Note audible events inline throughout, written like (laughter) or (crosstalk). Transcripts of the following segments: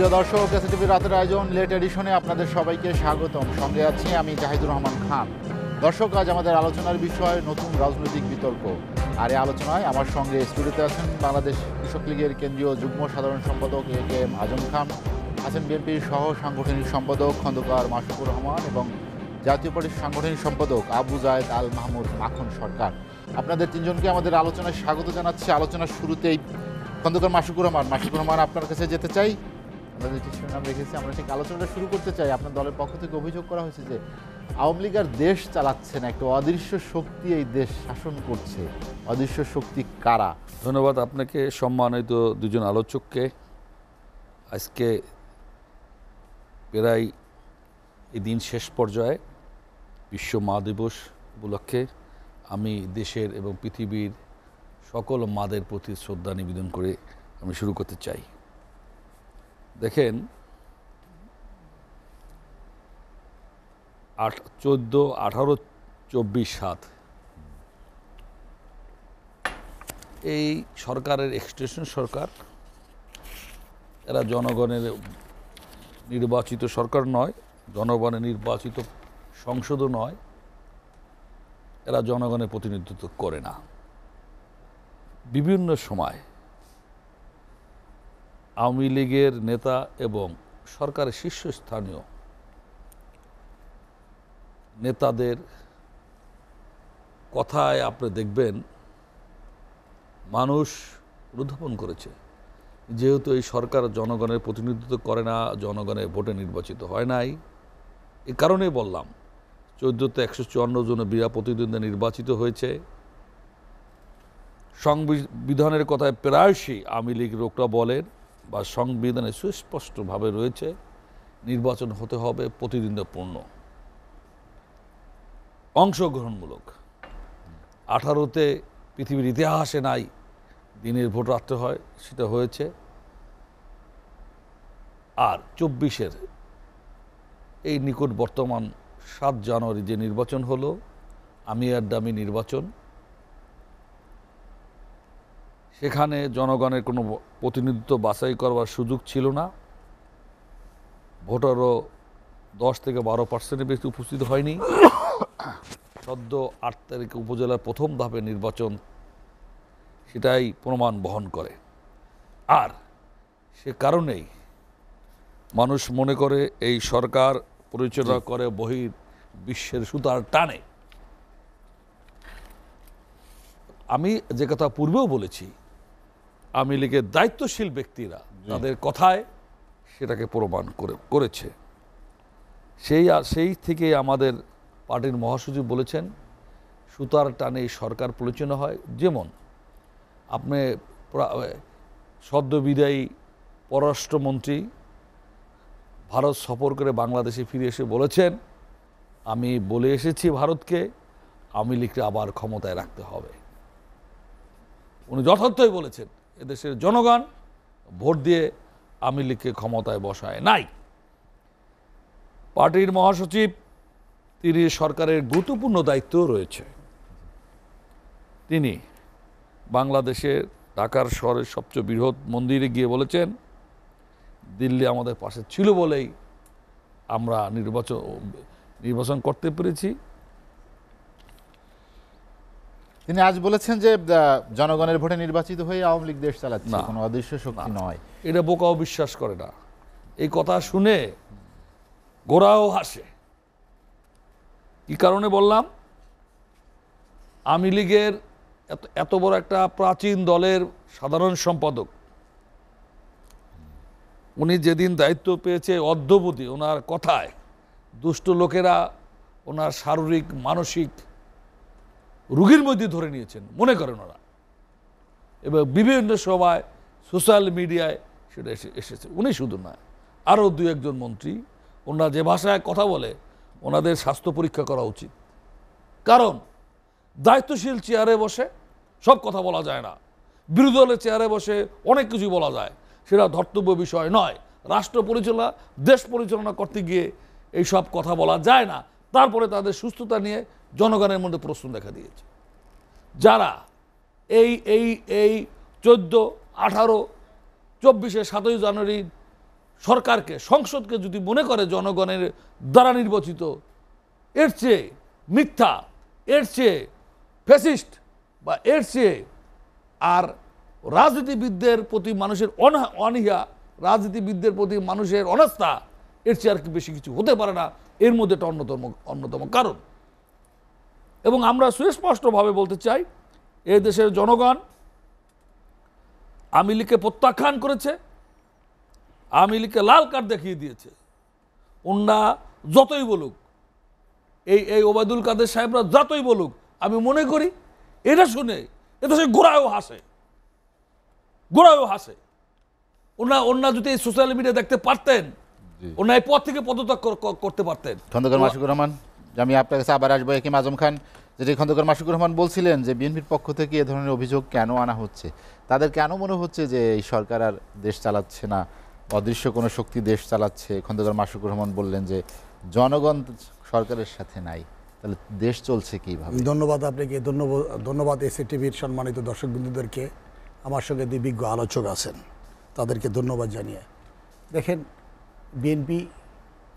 প্রিয় দর্শক এসএটিভি রাতের আয়োজন লেট এডিশনে আপনাদের সবাইকে স্বাগতম। সঙ্গে আছি আমি জাহিদুর রহমান খান। দর্শক, আজ আমাদের আলোচনার বিষয় নতুন রাজনৈতিক বিতর্ক। আর এই আলোচনায় আমার সঙ্গে স্টুডিওতে আছেন বাংলাদেশ কৃষক লীগের কেন্দ্রীয় যুগ্ম সাধারণ সম্পাদক এ কে এম আজম খান, আছেন বিএনপির সহ সাংগঠনিক সম্পাদক খন্দকার মাসুকুর রহমান এবং জাতীয় পার্টির সাংগঠনিক সম্পাদক আবু জায়েদ আল মাহমুদ মাখন সরকার। আপনাদের তিনজনকে আমাদের আলোচনায় স্বাগত জানাচ্ছি। আলোচনার শুরুতেই খন্দকার মাসুকুর রহমান। মাসুকুর রহমান, আপনার কাছে যেতে চাই। আমরা যে নাম রেখেছি, আমরা ঠিক আলোচনাটা শুরু করতে চাই। আপনার দলের পক্ষ থেকে অভিযোগ করা হয়েছে যে আওয়ামী লীগ আর দেশ চালাচ্ছে না একটা অদৃশ্য শক্তি এই দেশ শাসন করছে। অদৃশ্য শক্তি কারা? ধন্যবাদ আপনাকে। সম্মানিত দুজন আলোচককে, আজকে প্রায় এই দিন শেষ পর্যায়ে বিশ্ব মা দিবস উপলক্ষে আমি দেশের এবং পৃথিবীর সকল মাদের প্রতি শ্রদ্ধা নিবেদন করে আমি শুরু করতে চাই। দেখেন, আট, চোদ্দ, আঠারো, চব্বিশ, সাত। এই সরকারের এক্সটেনশন সরকার, এরা জনগণের নির্বাচিত সরকার নয়, জনগণের নির্বাচিত সংসদও নয়, এরা জনগণের প্রতিনিধিত্ব করে না। বিভিন্ন সময় আওয়ামী লীগের নেতা এবং সরকারের শীর্ষস্থানীয় নেতাদের কথায় আপনি দেখবেন, মানুষ উদ্ধাপন করেছে। যেহেতু এই সরকার জনগণের প্রতিনিধিত্ব করে না, জনগণের ভোটে নির্বাচিত হয় নাই। এ কারণেই বললাম, চোদ্দোতে একশো চুয়ান্ন জন বিরা প্রতিদ্বন্দ্বী নির্বাচিত হয়েছে। সংবিধানের কথায় প্রায়শই আওয়ামী লীগ লোকরা বলেন বা সংবিধানে সুস্পষ্টভাবে রয়েছে, নির্বাচন হতে হবে প্রতিদ্বন্দ্বিপূর্ণ অংশগ্রহণমূলক। আঠারোতে পৃথিবীর ইতিহাসে নাই, দিনের ভোট রাখতে হয়, সেটা হয়েছে। আর চব্বিশের এই নিকট বর্তমান সাত জানুয়ারি যে নির্বাচন হলো আমি আর দামি নির্বাচন সেখানে জনগণের কোনো প্রতিনিধিত্ব বাছাই করবার সুযোগ ছিল না। ভোটারও দশ থেকে বারো পার্সেন্টের বেশি উপস্থিত হয়নি। সদ্য আট তারিখে উপজেলার প্রথম ধাপে নির্বাচন সেটাই প্রমাণ বহন করে। আর সে কারণেই মানুষ মনে করে এই সরকার পরিচালনা করে বহির বিশ্বের সুতার টানে। আমি যে কথা পূর্বেও বলেছি আওয়ামী লীগের দায়িত্বশীল ব্যক্তিরা তাদের কথায় সেটাকে প্রমাণ করে করেছে। সেই সেই থেকে আমাদের পার্টির মহাসচিব বলেছেন সুতার টানে সরকার প্রলোচনা হয়। যেমন আপনি সদ্য বিদায়ী পররাষ্ট্রমন্ত্রী ভারত সফর করে বাংলাদেশে ফিরে এসে বলেছেন আমি বলে এসেছি ভারতকে আওয়ামী লীগকে আবার ক্ষমতায় রাখতে হবে। উনি যথার্থই বলেছেন। এদেশের জনগণ ভোট দিয়ে আওয়ামী লীগকে ক্ষমতায় বসায় নাই। পার্টির মহাসচিব, তিনি সরকারের গুরুত্বপূর্ণ দায়িত্ব রয়েছে। তিনি বাংলাদেশের ঢাকার শহরের সবচেয়ে বৃহৎ মন্দিরে গিয়ে বলেছেন, দিল্লি আমাদের পাশে ছিল বলেই আমরা নির্বাচন নির্বাচন করতে পেরেছি। তিনি আজ বলেছেন যে জনগণের ভোটে নির্বাচিত হয়ে আওয়ামী লীগ দেশ চালাচ্ছে। না। কোনো অদৃশ্য শক্তি নয়। এটা বোকাও বিশ্বাস করে না। এই কথা শুনে গোড়াও হাসে। কি কারণে বললাম? আওয়ামী লীগের এত এত বড় একটা প্রাচীন দলের সাধারণ সম্পাদক উনি যেদিন দায়িত্ব পেয়েছে অদ্যবধি ওনার কথায় দুষ্ট লোকেরা ওনার শারীরিক মানসিক রুগীর মধ্যে ধরে নিয়েছেন, মনে করেন ওরা। এবং বিভিন্ন সময় সোশ্যাল মিডিয়ায় সেটা এসে এসেছে। উনি শুধু নয়, আরও দু একজন মন্ত্রী, ওনারা যে ভাষায় কথা বলে, ওনাদের স্বাস্থ্য পরীক্ষা করা উচিত। কারণ, দায়িত্বশীল চেয়ারে বসে সব কথা বলা যায় না। বিরোধী দলের চেয়ারে বসে অনেক কিছু বলা যায়। সেটা ধর্তব্য বিষয় নয়। রাষ্ট্র পরিচালনা, দেশ পরিচালনা করতে গিয়ে এই সব কথা বলা যায় না। তারপরে তাদের সুস্থতা নিয়ে জনগণের মধ্যে প্রশ্ন দেখা দিয়েছে। যারা এই এই এই চোদ্দ, আঠারো, চব্বিশে সাতই জানুয়ারি সরকারকে, সংসদকে যদি মনে করে জনগণের দ্বারা নির্বাচিত, এর চেয়ে মিথ্যা, এর চেয়ে ফ্যাসিস্ট বা এর চেয়ে আর রাজনীতিবিদদের প্রতি মানুষের অনা- অনীহা, রাজনীতিবিদদের প্রতি মানুষের অনাস্থা, এর চেয়ে আর কি বেশি কিছু হতে পারে না, এর মধ্যে অন্যতম অন্যতম কারণ। এবং আমরা সুস্পষ্টভাবে বলতে চাই এ দেশের জনগণ আওয়ামী লীগকে প্রত্যাখ্যান করেছে আওয়ামী লীগকে লাল কার্ড দেখিয়ে দিয়েছে। ওনারা যতই বলুক এই এই ওবায়দুল কাদের সাহেবরা যতই বলুক আমি মনে করি এটা শুনে এটা সে গোড়ায়ও হাসে। গোড়ায়ও হাসে। ওনা ওনা যদি এই সোশ্যাল মিডিয়া দেখতে পারতেন। ওনা এই পথ থেকে পদত্যাগ কর- কর- করতে পারতেন। খন্দকার মাসুকুর রহমান। আমি আপনার কাছে আবার আসব একিম আজম খান। যেটি খন্দকার মাসুকুর রহমান বলছিলেন যে, বিএনপির পক্ষ থেকে এ ধরনের অভিযোগ কেন আনা হচ্ছে? তাদের কেন মনে হচ্ছে যে, এই সরকার আর দেশ চালাচ্ছে না? অদৃশ্য কোনো শক্তি দেশ চালাচ্ছে? খন্দকার মাসুকুর রহমান বললেন যে, জনগণ সরকারের সাথে নাই। তাহলে দেশ চলছে কীভাবে? ধন্যবাদ আপনাকে। ধন্যবাদ ধন্যবাদ এসএ টিভির সম্মানিত দর্শক বিন্দুদেরকে। আমার সঙ্গে দুই বিজ্ঞ আলোচক আছেন। তাদেরকে ধন্যবাদ জানিয়ে। দেখেন, বিএনপি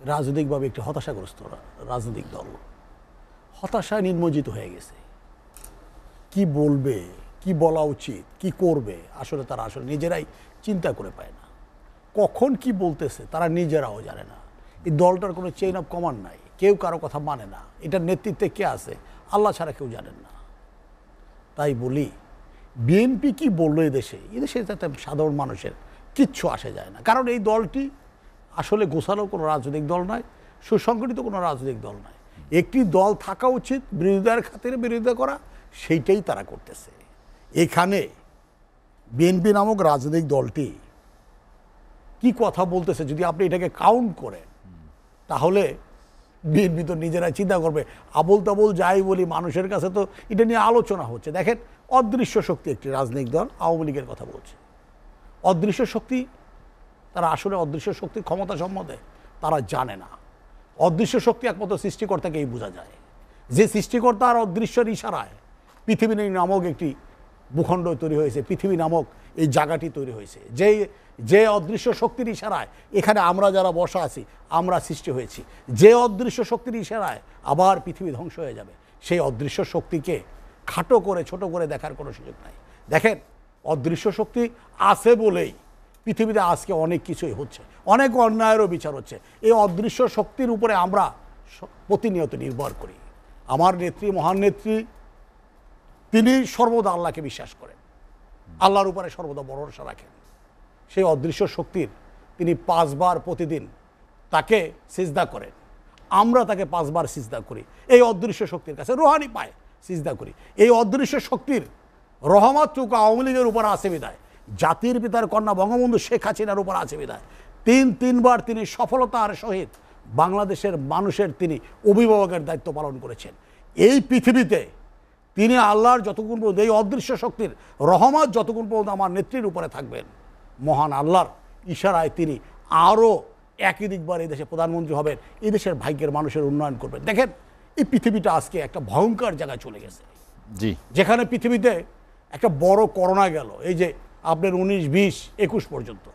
রাজনৈতিকভাবে একটি হতাশাগ্রস্ত রাজনৈতিক দল। হতাশায় নির্মজিত হয়ে গেছে। কি বলবে, কি বলা উচিত, কি করবে, আসলে তারা আসলে নিজেরাই চিন্তা করে পায় না। কখন কি বলতেছে তারা নিজেরাও জানে না। এই দলটার কোনো চেইন অফ কমান্ড নাই, কেউ কারও কথা মানে না। এটার নেতৃত্বে কে আছে, আল্লাহ ছাড়া কেউ জানেন না। তাই বলি, বিএনপি কি বলল এদেশে? এদেশে যাতে সাধারণ মানুষের কিচ্ছু আসে যায় না। কারণ এই দলটি আসলে গোছানো কোনো রাজনৈতিক দল নয়, সুসংগঠিত কোনো রাজনৈতিক দল নয়। একটি দল থাকা উচিত বিরোধিতার খাতিরে বিরোধিতা করা, সেইটাই তারা করতেছে। এখানে বিএনপি নামক রাজনৈতিক দলটি কি কথা বলতেছে যদি আপনি এটাকে কাউন্ট করেন, তাহলে বিএনপি তো নিজেরা চিন্তা করবে। আবল তাবল যাই বলি, মানুষের কাছে তো এটা নিয়ে আলোচনা হচ্ছে। দেখেন, অদৃশ্য শক্তি একটি রাজনৈতিক দল আওয়ামী লীগের কথা বলছে। অদৃশ্য শক্তি তারা আসলে অদৃশ্য শক্তির ক্ষমতা সম্বন্ধে তারা জানে না। অদৃশ্য শক্তি একমাত্র সৃষ্টিকর্তাকেই বোঝা যায়। যে সৃষ্টিকর্তা আর অদৃশ্যের ইশারায় পৃথিবী নামক একটি ভূখণ্ড তৈরি হয়েছে, পৃথিবী নামক এই জায়গাটি তৈরি হয়েছে। যে যে অদৃশ্য শক্তির ইশারায় এখানে আমরা যারা বসা আছি, আমরা সৃষ্টি হয়েছি। যে অদৃশ্য শক্তির ইশারায় আবার পৃথিবী ধ্বংস হয়ে যাবে। সেই অদৃশ্য শক্তিকে খাটো করে, ছোট করে দেখার কোনো সুযোগ নাই। দেখেন, অদৃশ্য শক্তি আছে বলেই পৃথিবীতে আজকে অনেক কিছুই হচ্ছে। অনেক অন্যায়েরও বিচার হচ্ছে। এই অদৃশ্য শক্তির উপরে আমরা প্রতিনিয়ত নির্ভর করি। আমার নেত্রী, মহান নেত্রী, তিনি সর্বদা আল্লাহকে বিশ্বাস করেন। আল্লাহর উপরে সর্বদা ভরসা রাখেন। সেই অদৃশ্য শক্তির তিনি পাঁচবার প্রতিদিন তাকে সিজদা করেন। আমরা তাকে পাঁচবার সিজদা করি। এই অদৃশ্য শক্তির কাছে রোহানি পায়, সিজদা করি। এই অদৃশ্য শক্তির রহমত চুকা আওয়ামী লীগের উপর আছে বিদায়। জাতির পিতার কন্যা বঙ্গবন্ধু শেখ হাসিনার উপর আছে বিদায়। তিন তিনবার তিনি সফলতার সহিত বাংলাদেশের মানুষের তিনি অভিভাবকের দায়িত্ব পালন করেছেন। এই পৃথিবীতে তিনি আল্লাহর যতক্ষণ পর্যন্ত এই অদৃশ্য শক্তির রহমত যতক্ষণ পর্যন্ত আমার নেত্রীর উপরে থাকবেন। মহান আল্লাহর ইশারায় তিনি আরও একই দিকবার এই দেশে প্রধানমন্ত্রী হবেন এই দেশের ভাগ্যের মানুষের উন্নয়ন করবেন। দেখেন এই পৃথিবীটা আজকে একটা ভয়ঙ্কর জায়গায় চলে গেছে। জি। যেখানে পৃথিবীতে একটা বড় করোনা গেল। এই যে আপনার উনিশ, বিশ, একুশ পর্যন্ত।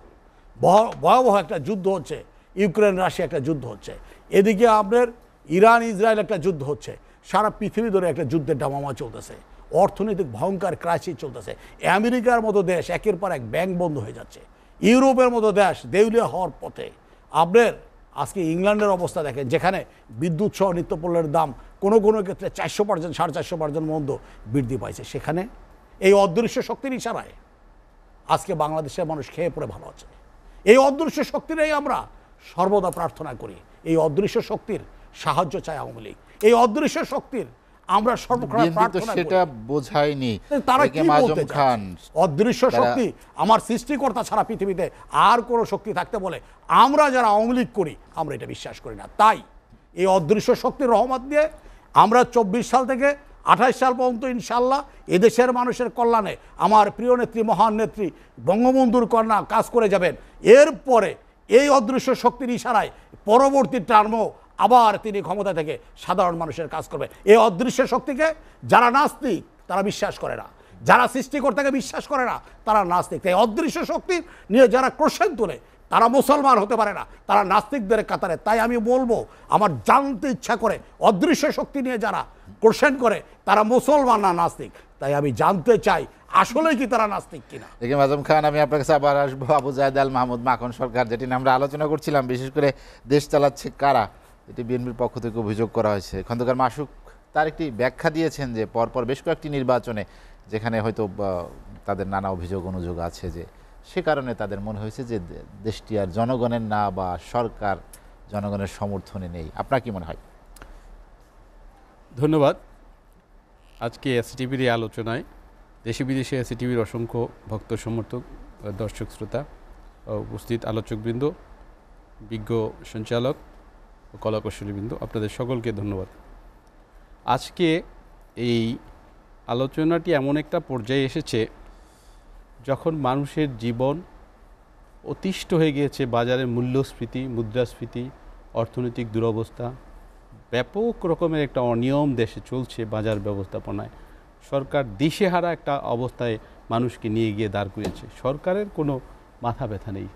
ভয়- ভয়াবহ একটা যুদ্ধ হচ্ছে। ইউক্রেন, রাশিয়া একটা যুদ্ধ হচ্ছে। এদিকে আপনার ইরান, ইসরায়েল একটা যুদ্ধ হচ্ছে। সারা পৃথিবী ধরে একটা যুদ্ধের ডামামা চলতেছে। অর্থনৈতিক ভয়ঙ্কর ক্রাইসিস চলতেছে। আমেরিকার মতো দেশ একের পর এক ব্যাংক বন্ধ হয়ে যাচ্ছে। ইউরোপের মতো দেশ দেউলিয়া হওয়ার পথে। আপনার আজকে ইংল্যান্ডের অবস্থা দেখেন, যেখানে বিদ্যুৎ সহ নিত্যপণ্যের দাম কোনো কোনো ক্ষেত্রে চারশো পার্সেন্ট সাড়ে চারশো পার্সেন্ট মধ্যে বৃদ্ধি পাইছে। সেখানে এই অদৃশ্য শক্তির ইশারায় আজকে বাংলাদেশের মানুষ খেয়ে পড়ে ভালো আছে। এই অদৃশ্য শক্তিরই আমরা সর্বদা প্রার্থনা করি। এই অদৃশ্য শক্তির সাহায্য চাই আওয়ামী লীগ। এই অদৃশ্য শক্তির আমরা সর্বক্ষণ প্রার্থনা সেটা বোঝায়নি। তারা কি বলতে খান অদৃশ্য শক্তি আমার সৃষ্টিকর্তা ছাড়া পৃথিবীতে আর কোনো শক্তি থাকতে বলে আমরা যারা আওয়ামী লীগ করি আমরা এটা বিশ্বাস করি না। তাই এই অদৃশ্য শক্তির রহমত দিয়ে আমরা চব্বিশ সাল থেকে আঠাশ সাল পর্যন্ত ইনশাল্লাহ এদেশের মানুষের কল্যাণে আমার প্রিয় নেত্রী, মহান নেত্রী বঙ্গবন্ধুর কন্যা কাজ করে যাবেন। এরপরে এই অদৃশ্য শক্তির ইশারায় পরবর্তী টার্মও আবার তিনি ক্ষমতা থেকে সাধারণ মানুষের কাজ করবে এই অদৃশ্য শক্তিকে যারা নাস্তিক, তারা বিশ্বাস করে না। যারা সৃষ্টিকর্তাকে বিশ্বাস করে না, তারা নাস্তিক। তাই অদৃশ্য শক্তি নিয়ে যারা ক্রোশেন তোলে, তারা মুসলমান হতে পারে না। তারা নাস্তিকদের কাতারে। তাই আমি বলব, আমার জানতে ইচ্ছা করে অদৃশ্য শক্তি নিয়ে যারা কোশ্চেন করে তারা মুসলমান না নাস্তিক। তাই আমি জানতে চাই, আসলে কি তারা নাস্তিক কিনা? দেখি আজম খান, আমি আপনার কাছে আবার আসব। আবু জায়দ আল মাহমুদ, মাখন সরকার, যেটি আমরা আলোচনা করছিলাম, বিশেষ করে দেশ চালাচ্ছে কারা? এটি বিএনপির পক্ষ থেকে অভিযোগ করা হয়েছে। খন্দকার মাসুক তার একটি ব্যাখ্যা দিয়েছেন যে, পরপর বেশ কয়েকটি নির্বাচনে যেখানে হয়তো তাদের নানা অভিযোগ, অনুযোগ আছে যে, সে কারণে তাদের মনে হয়েছে যে দেশটি আর জনগণের না বা সরকার জনগণের সমর্থনে নেই। আপনার কি মনে হয়? ধন্যবাদ। আজকে এসটিভির এই আলোচনায় দেশে বিদেশে এসটিভির অসংখ্য ভক্ত, সমর্থক, দর্শক, শ্রোতা, উপস্থিত আলোচকবৃন্দ, বিজ্ঞ সঞ্চালক ও কলাকৌশলীবৃন্দ, আপনাদের সকলকে ধন্যবাদ। আজকে এই আলোচনাটি এমন একটা পর্যায়ে এসেছে যখন মানুষের জীবন অতিষ্ঠ হয়ে গিয়েছে বাজারের মূল্যস্ফীতি, মুদ্রাস্ফীতি, অর্থনৈতিক দুরবস্থা ব্যাপক রকমের একটা অনিয়ম দেশে চলছে বাজার ব্যবস্থাপনায়। সরকার দিশেহারা একটা অবস্থায় মানুষকে নিয়ে গিয়ে দাঁড় করিয়েছে। সরকারের কোনো মাথা ব্যথা নেই।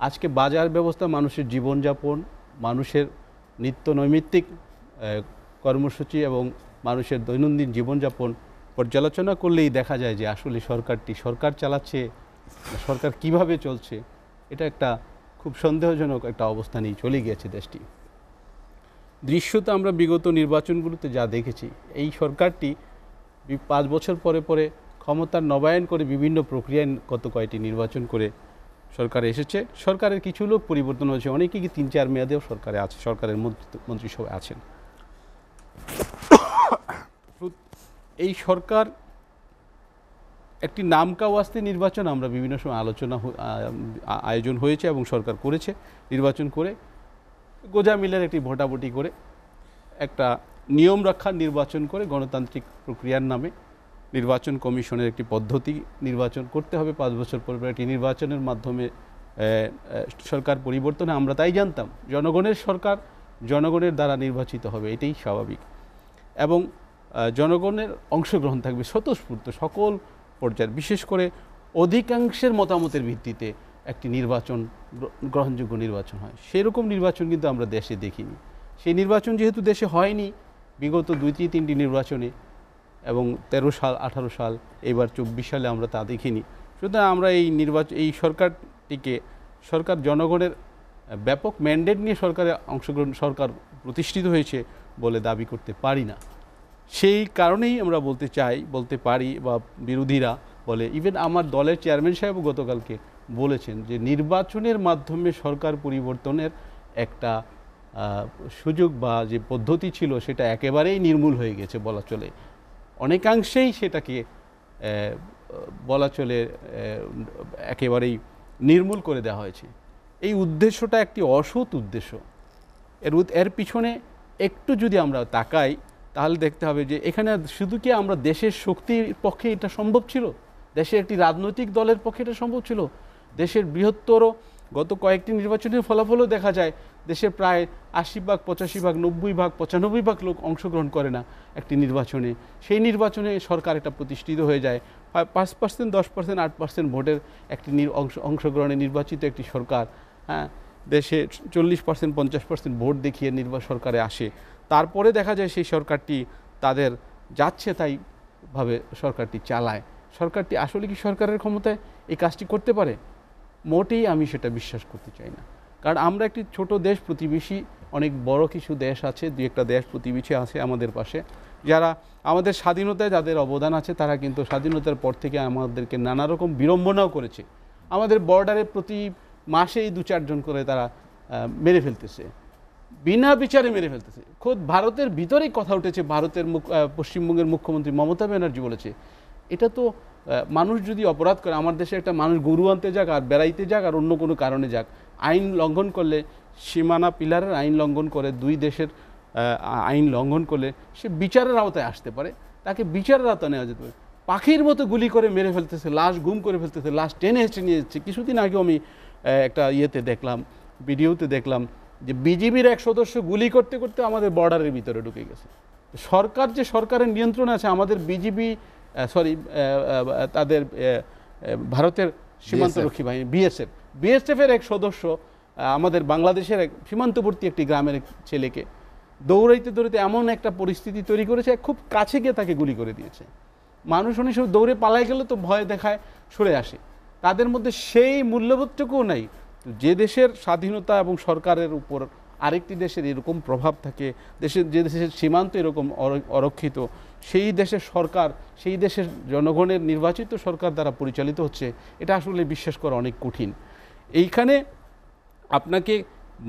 আজকে বাজার ব্যবস্থা মানুষের জীবনযাপন, মানুষের নিত্য নৈমিত্তিক কর্মসূচি এবং মানুষের দৈনন্দিন জীবনযাপন পর্যালোচনা করলেই দেখা যায় যে আসলে সরকারটি সরকার চালাচ্ছে, সরকার কীভাবে চলছে, এটা একটা খুব সন্দেহজনক একটা অবস্থানেই চলে গিয়েছে দেশটি। দৃশ্যত আমরা বিগত নির্বাচনগুলোতে যা দেখেছি, এই সরকারটি পাঁচ বছর পরে পরে ক্ষমতার নবায়ন করে বিভিন্ন প্রক্রিয়ায় গত কয়েকটি নির্বাচন করে সরকারে এসেছে। সরকারের কিছু লোক পরিবর্তন হয়েছে অনেকে কি তিন চার মেয়াদেও সরকারে আছে, সরকারের মন্ত্রিসভায় আছেন। এই সরকার একটি নামকা ওয়াস্তে নির্বাচন, আমরা বিভিন্ন সময় আলোচনা আয়োজন হয়েছে এবং সরকার করেছে নির্বাচন করে গোজা মিলের একটি ভোটাভুটি করে একটা নিয়ম রক্ষার নির্বাচন করে গণতান্ত্রিক প্রক্রিয়ার নামে নির্বাচন কমিশনের একটি পদ্ধতি নির্বাচন করতে হবে। পাঁচ বছর পর একটি নির্বাচনের মাধ্যমে সরকার পরিবর্তনে আমরা তাই জানতাম, জনগণের সরকার জনগণের দ্বারা নির্বাচিত হবে, এটাই স্বাভাবিক। এবং জনগণের অংশগ্রহণ থাকবে স্বতঃস্ফূর্ত সকল পর্যায়ের, বিশেষ করে অধিকাংশের মতামতের ভিত্তিতে একটি নির্বাচন গ্রহণযোগ্য নির্বাচন হয়। সেরকম নির্বাচন কিন্তু আমরা দেশে দেখিনি। সেই নির্বাচন যেহেতু দেশে হয়নি, বিগত দুইটি তিনটি নির্বাচনে এবং তেরো সাল, আঠারো সাল, এবার চব্বিশ সালে আমরা তা দেখিনি। সুতরাং আমরা এই নির্বাচন এই সরকারটিকে, সরকার জনগণের ব্যাপক ম্যান্ডেট নিয়ে সরকারে অংশগ্রহণ, সরকার প্রতিষ্ঠিত হয়েছে বলে দাবি করতে পারি না। সেই কারণেই আমরা বলতে চাই, বলতে পারি বা বিরোধীরা বলে, ইভেন আমার দলের চেয়ারম্যান সাহেবও গতকালকে বলেছেন যে নির্বাচনের মাধ্যমে সরকার পরিবর্তনের একটা সুযোগ বা যে পদ্ধতি ছিল সেটা একেবারেই নির্মূল হয়ে গেছে বলা চলে। অনেকাংশেই সেটাকে বলা চলে একেবারেই নির্মূল করে দেওয়া হয়েছে। এই উদ্দেশ্যটা একটি অসৎ উদ্দেশ্য। এর এর পিছনে একটু যদি আমরা তাকাই, তাহলে দেখতে হবে যে এখানে শুধু কি আমরা দেশের শক্তির পক্ষে এটা সম্ভব ছিল? দেশের একটি রাজনৈতিক দলের পক্ষে এটা সম্ভব ছিল? দেশের বৃহত্তর গত কয়েকটি নির্বাচনের ফলাফলও দেখা যায়। দেশের প্রায় আশি ভাগ, পঁচাশি ভাগ, নব্বই ভাগ, পঁচানব্বই ভাগ লোক অংশগ্রহণ করে না একটি নির্বাচনে। সেই নির্বাচনে সরকার এটা প্রতিষ্ঠিত হয়ে যায়। পাঁচ পার্সেন্ট, দশ পার্সেন্ট, আট পার্সেন্ট ভোটের একটি অংশ অংশগ্রহণে নির্বাচিত একটি সরকার। হ্যাঁ দেশে চল্লিশ পার্সেন্ট, পঞ্চাশ পার্সেন্ট ভোট দেখিয়ে নির্বাচন সরকারে আসে। তারপরে দেখা যায় সেই সরকারটি তাদের যাচ্ছে তাই ভাবে সরকারটি চালায়। সরকারটি আসলে কি সরকারের ক্ষমতায় এই কাজটি করতে পারে? মোটেই আমি সেটা বিশ্বাস করতে চাই না। কারণ আমরা একটি ছোট দেশ প্রতিবেশী, অনেক বড় কিছু দেশ আছে দু একটা দেশ প্রতিবেশী আছে আমাদের পাশে, যারা আমাদের স্বাধীনতায় যাদের অবদান আছে, তারা কিন্তু স্বাধীনতার পর থেকে আমাদেরকে নানা রকম বিড়ম্বনাও করেছে। আমাদের বর্ডারে প্রতি মাসেই দু চারজন করে তারা মেরে ফেলতেছে। বিনা বিচারে মেরে ফেলতেছে। খোদ ভারতের ভিতরেই কথা উঠেছে, ভারতের মুখ পশ্চিমবঙ্গের মুখ্যমন্ত্রী মমতা ব্যানার্জি বলেছে। এটা তো মানুষ যদি অপরাধ করে, আমার দেশে একটা মানুষ গরু আনতে যাক আর বেড়াইতে যাক আর অন্য কোনো কারণে যাক, আইন লঙ্ঘন করলে সীমানা পিলারের আইন লঙ্ঘন করে, দুই দেশের আইন লঙ্ঘন করলে সে বিচারের আওতায় আসতে পারে, তাকে বিচারের আওতায় নেওয়া যেতে পারে। পাখির মতো গুলি করে মেরে ফেলতেছে, লাশ গুম করে ফেলতেছে, লাশ টেনে হেঁচড়ে নিয়ে যাচ্ছে। কিছুদিন আগেও আমি একটা ইয়েতে দেখলাম, ভিডিওতে দেখলাম যে বিজিবির এক সদস্য গুলি করতে করতে আমাদের বর্ডারের ভিতরে ঢুকে গেছে। সরকার যে সরকারের নিয়ন্ত্রণ আছে, আমাদের বিজিবি সরি তাদের ভারতের সীমান্তরক্ষী বাহিনী বিএসএফ বিএসএফের এক সদস্য আমাদের বাংলাদেশের এক সীমান্তবর্তী একটি গ্রামের ছেলেকে দৌড়াইতে দৌড়াইতে এমন একটা পরিস্থিতি তৈরি করেছে খুব কাছে গিয়ে তাকে গুলি করে দিয়েছে। মানুষ অনেক সময় দৌড়ে পালাই গেলে তো ভয় দেখায় সরে আসে। তাদের মধ্যে সেই মূল্যবোধটুকুও নাই। যে দেশের স্বাধীনতা এবং সরকারের উপর আরেকটি দেশের এরকম প্রভাব থাকে দেশের যে দেশের সীমান্ত এরকম অরক্ষিত সেই দেশের সরকার, সেই দেশের জনগণের নির্বাচিত সরকার দ্বারা পরিচালিত হচ্ছে, এটা আসলে বিশ্বাস করা অনেক কঠিন। এইখানে আপনাকে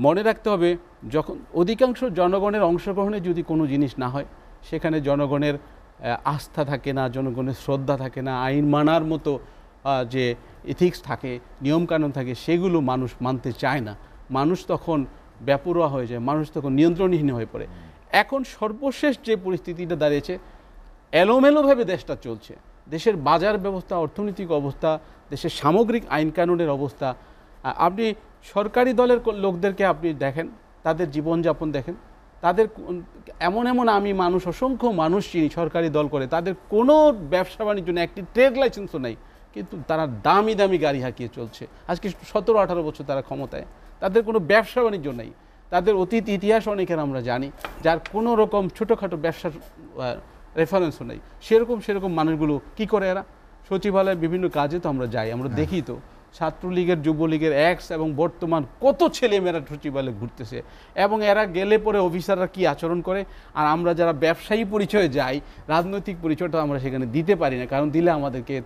মনে রাখতে হবে, যখন অধিকাংশ জনগণের অংশগ্রহণে যদি কোনো জিনিস না হয়, সেখানে জনগণের আস্থা থাকে না, জনগণের শ্রদ্ধা থাকে না, আইন মানার মতো যে ইথিক্স থাকে, নিয়মকানুন থাকে, সেগুলো মানুষ মানতে চায় না। মানুষ তখন ব্যাপরোয়া হয়ে যায়, মানুষ তখন নিয়ন্ত্রণহীন হয়ে পড়ে। এখন সর্বশেষ যে পরিস্থিতিটা দাঁড়িয়েছে এলোমেলোভাবে দেশটা চলছে। দেশের বাজার ব্যবস্থা, অর্থনৈতিক অবস্থা, দেশের সামগ্রিক আইন কানুনের অবস্থা। আপনি সরকারি দলের লোকদেরকে আপনি দেখেন, তাদের জীবনযাপন দেখেন। তাদের এমন এমন আমি মানুষ, অসংখ্য মানুষ চিনি সরকারি দল করে, তাদের কোনো ব্যবসা বাণিজ্য নেই, একটি ট্রেড লাইসেন্সও নেই। কিন্তু তারা দামি দামি গাড়ি হাঁকিয়ে চলছে। আজকে সতেরো, আঠারো বছর তারা ক্ষমতায়। তাদের কোনো ব্যবসা বাণিজ্য নেই। তাদের অতীত ইতিহাস অনেকের আমরা জানি, যার কোনো রকম ছোটোখাটো ব্যবসার রেফারেন্সও নেই। সেরকম সেরকম মানুষগুলো কি করে এরা? সচিবালয়ের বিভিন্ন কাজে তো আমরা যাই আমরা দেখি তো। ছাত্রলীগের যুবলীগের এক্স এবং বর্তমান কত ছেলেমেয়েরা সচিবালয়ে ঘুরতেছে এবং এরা গেলে পরে অফিসাররা কি আচরণ করে? আর আমরা যারা ব্যবসায়ী পরিচয়ে যাই রাজনৈতিক পরিচয়টা আমরা সেখানে দিতে পারি না কারণ দিলে আমাদেরকে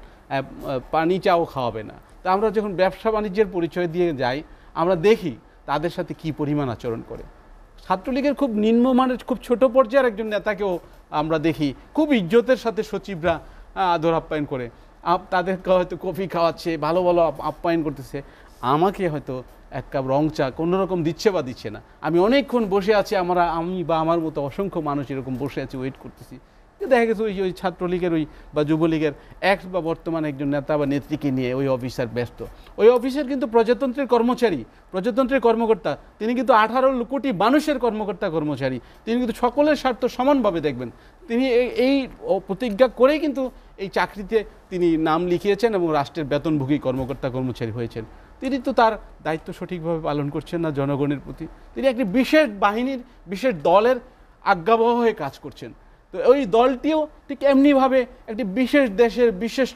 পানি চাও খাওয়াবে না। তা আমরা যখন ব্যবসা বাণিজ্যের পরিচয় দিয়ে যাই আমরা দেখি তাদের সাথে কি পরিমাণ আচরণ করে। ছাত্রলীগের খুব নিম্নমানের খুব ছোট পর্যায়ের একজন নেতাকেও আমরা দেখি। খুব ইজ্জতের সাথে সচিবরা আদর আপ্যায়ন করে। তাদেরকে হয়তো কফি খাওয়াচ্ছে, ভালো ভালো আপ্যায়ন করতেছে। আমাকে হয়তো এক কাপ রং চা কোনোরকম দিচ্ছে বা দিচ্ছে না। আমি অনেকক্ষণ বসে আছি, আমরা, আমি বা আমার মতো অসংখ্য মানুষ এরকম বসে আছি ওয়েট করতেছি। দেখা গেছে ওই ওই ছাত্রলীগের ওই বা যুবলীগের এক্স বা বর্তমান একজন নেতা বা নেত্রীকে নিয়ে ওই অফিসার ব্যস্ত। ওই অফিসার কিন্তু প্রজাতন্ত্রের কর্মচারী, প্রজাতন্ত্রের কর্মকর্তা, তিনি কিন্তু আঠারো কোটি মানুষের কর্মকর্তা, কর্মচারী, তিনি কিন্তু সকলের স্বার্থ সমানভাবে দেখবেন। তিনি এই- এই প্রতিজ্ঞা করেই কিন্তু এই চাকরিতে তিনি নাম লিখিয়েছেন এবং রাষ্ট্রের বেতনভোগী কর্মকর্তা, কর্মচারী হয়েছেন। তিনি তো তার দায়িত্ব সঠিকভাবে পালন করছেন না জনগণের প্রতি। তিনি একটি বিশেষ বাহিনীর, বিশেষ দলের আজ্ঞাবহ হয়ে কাজ করছেন। তো ওই দলটিও ঠিক এমনিভাবে একটি বিশেষ দেশের বিশেষ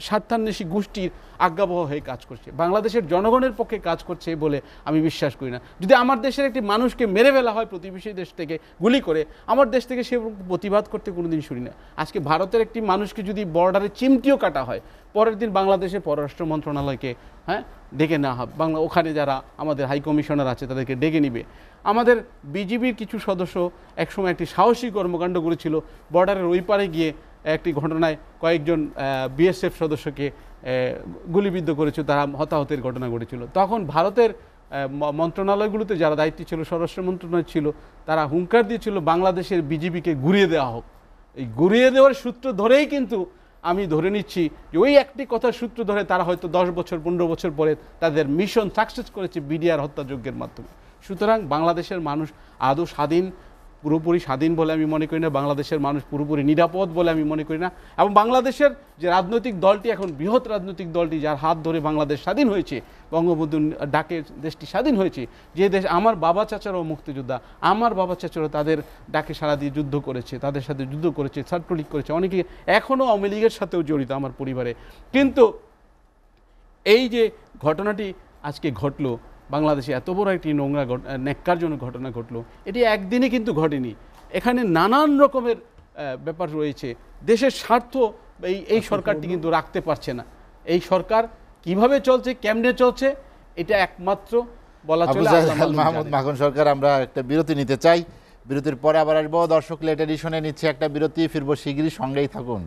স্বার্থান্বেষী গোষ্ঠীর আজ্ঞাবহ হয়ে কাজ করছে। বাংলাদেশের জনগণের পক্ষে কাজ করছে বলে আমি বিশ্বাস করি না। যদি আমার দেশের একটি মানুষকে মেরে ফেলা হয় প্রতিবেশী দেশ থেকে গুলি করে, আমার দেশ থেকে সে প্রতিবাদ করতে কোনোদিন শুনি না। আজকে ভারতের একটি মানুষকে যদি বর্ডারে চিমটিও কাটা হয়, পরের দিন বাংলাদেশের পররাষ্ট্র মন্ত্রণালয়কে হ্যাঁ ডেকে নেওয়া হবে। বাংলা ওখানে যারা আমাদের হাই কমিশনার আছে তাদেরকে ডেকে নিবে। আমাদের বিজিবির কিছু সদস্য একসময় একটি সাহসী কর্মকাণ্ড করেছিল। বর্ডারের ওই পারে গিয়ে একটি ঘটনায় কয়েকজন বিএসএফ সদস্যকে গুলিবিদ্ধ করেছিল, তারা হতাহতের ঘটনা ঘটেছিল। তখন ভারতের মন্ত্রণালয়গুলোতে যারা দায়িত্ব ছিল, স্বরাষ্ট্র মন্ত্রণালয় ছিল, তারা হুঙ্কার দিয়েছিল, বাংলাদেশের বিজিবিকে ঘুরিয়ে দেওয়া হোক। এই ঘুরিয়ে দেওয়ার সূত্র ধরেই কিন্তু আমি ধরে নিচ্ছি যে ওই একটি কথার সূত্র ধরে তারা হয়তো দশ বছর, পনেরো বছর পরে তাদের মিশন সাকসেস করেছে বিডিআর হত্যাযজ্ঞের মাধ্যমে। সুতরাং বাংলাদেশের মানুষ আদৌ স্বাধীন পুরোপুরি স্বাধীন বলে আমি মনে করি না, বাংলাদেশের মানুষ পুরোপুরি নিরাপদ বলে আমি মনে করি না। এবং বাংলাদেশের যে রাজনৈতিক দলটি, এখন বৃহৎ রাজনৈতিক দলটি, যার হাত ধরে বাংলাদেশ স্বাধীন হয়েছে বঙ্গবন্ধু ডাকে দেশটি স্বাধীন হয়েছে, যে দেশ আমার বাবা চাচারাও মুক্তিযোদ্ধা, আমার বাবা চাচারাও তাদের ডাকে সারা দিয়ে যুদ্ধ করেছে, তাদের সাথে যুদ্ধ করেছে, ছাত্রলীগ করেছে অনেকে এখনও আওয়ামী লীগের সাথেও জড়িত আমার পরিবারে। কিন্তু এই যে ঘটনাটি আজকে ঘটলো বাংলাদেশে এত বড় একটি নোংরা ন্যাক্কারজনক ঘটনা ঘটলো। এটি একদিনে কিন্তু ঘটেনি। এখানে নানান রকমের ব্যাপার রয়েছে। দেশের স্বার্থ এই এই সরকারটি কিন্তু রাখতে পারছে না। এই সরকার কীভাবে চলছে কেমনে চলছে এটা একমাত্র বলা চলে মাহমুদ। মাখন সরকার আমরা একটা বিরতি নিতে চাই। বিরতির পরে আবার আসব। দর্শক লেট এডিশনে নিচ্ছে একটা বিরতি। ফিরবো শিগগিরই সঙ্গেই থাকুন।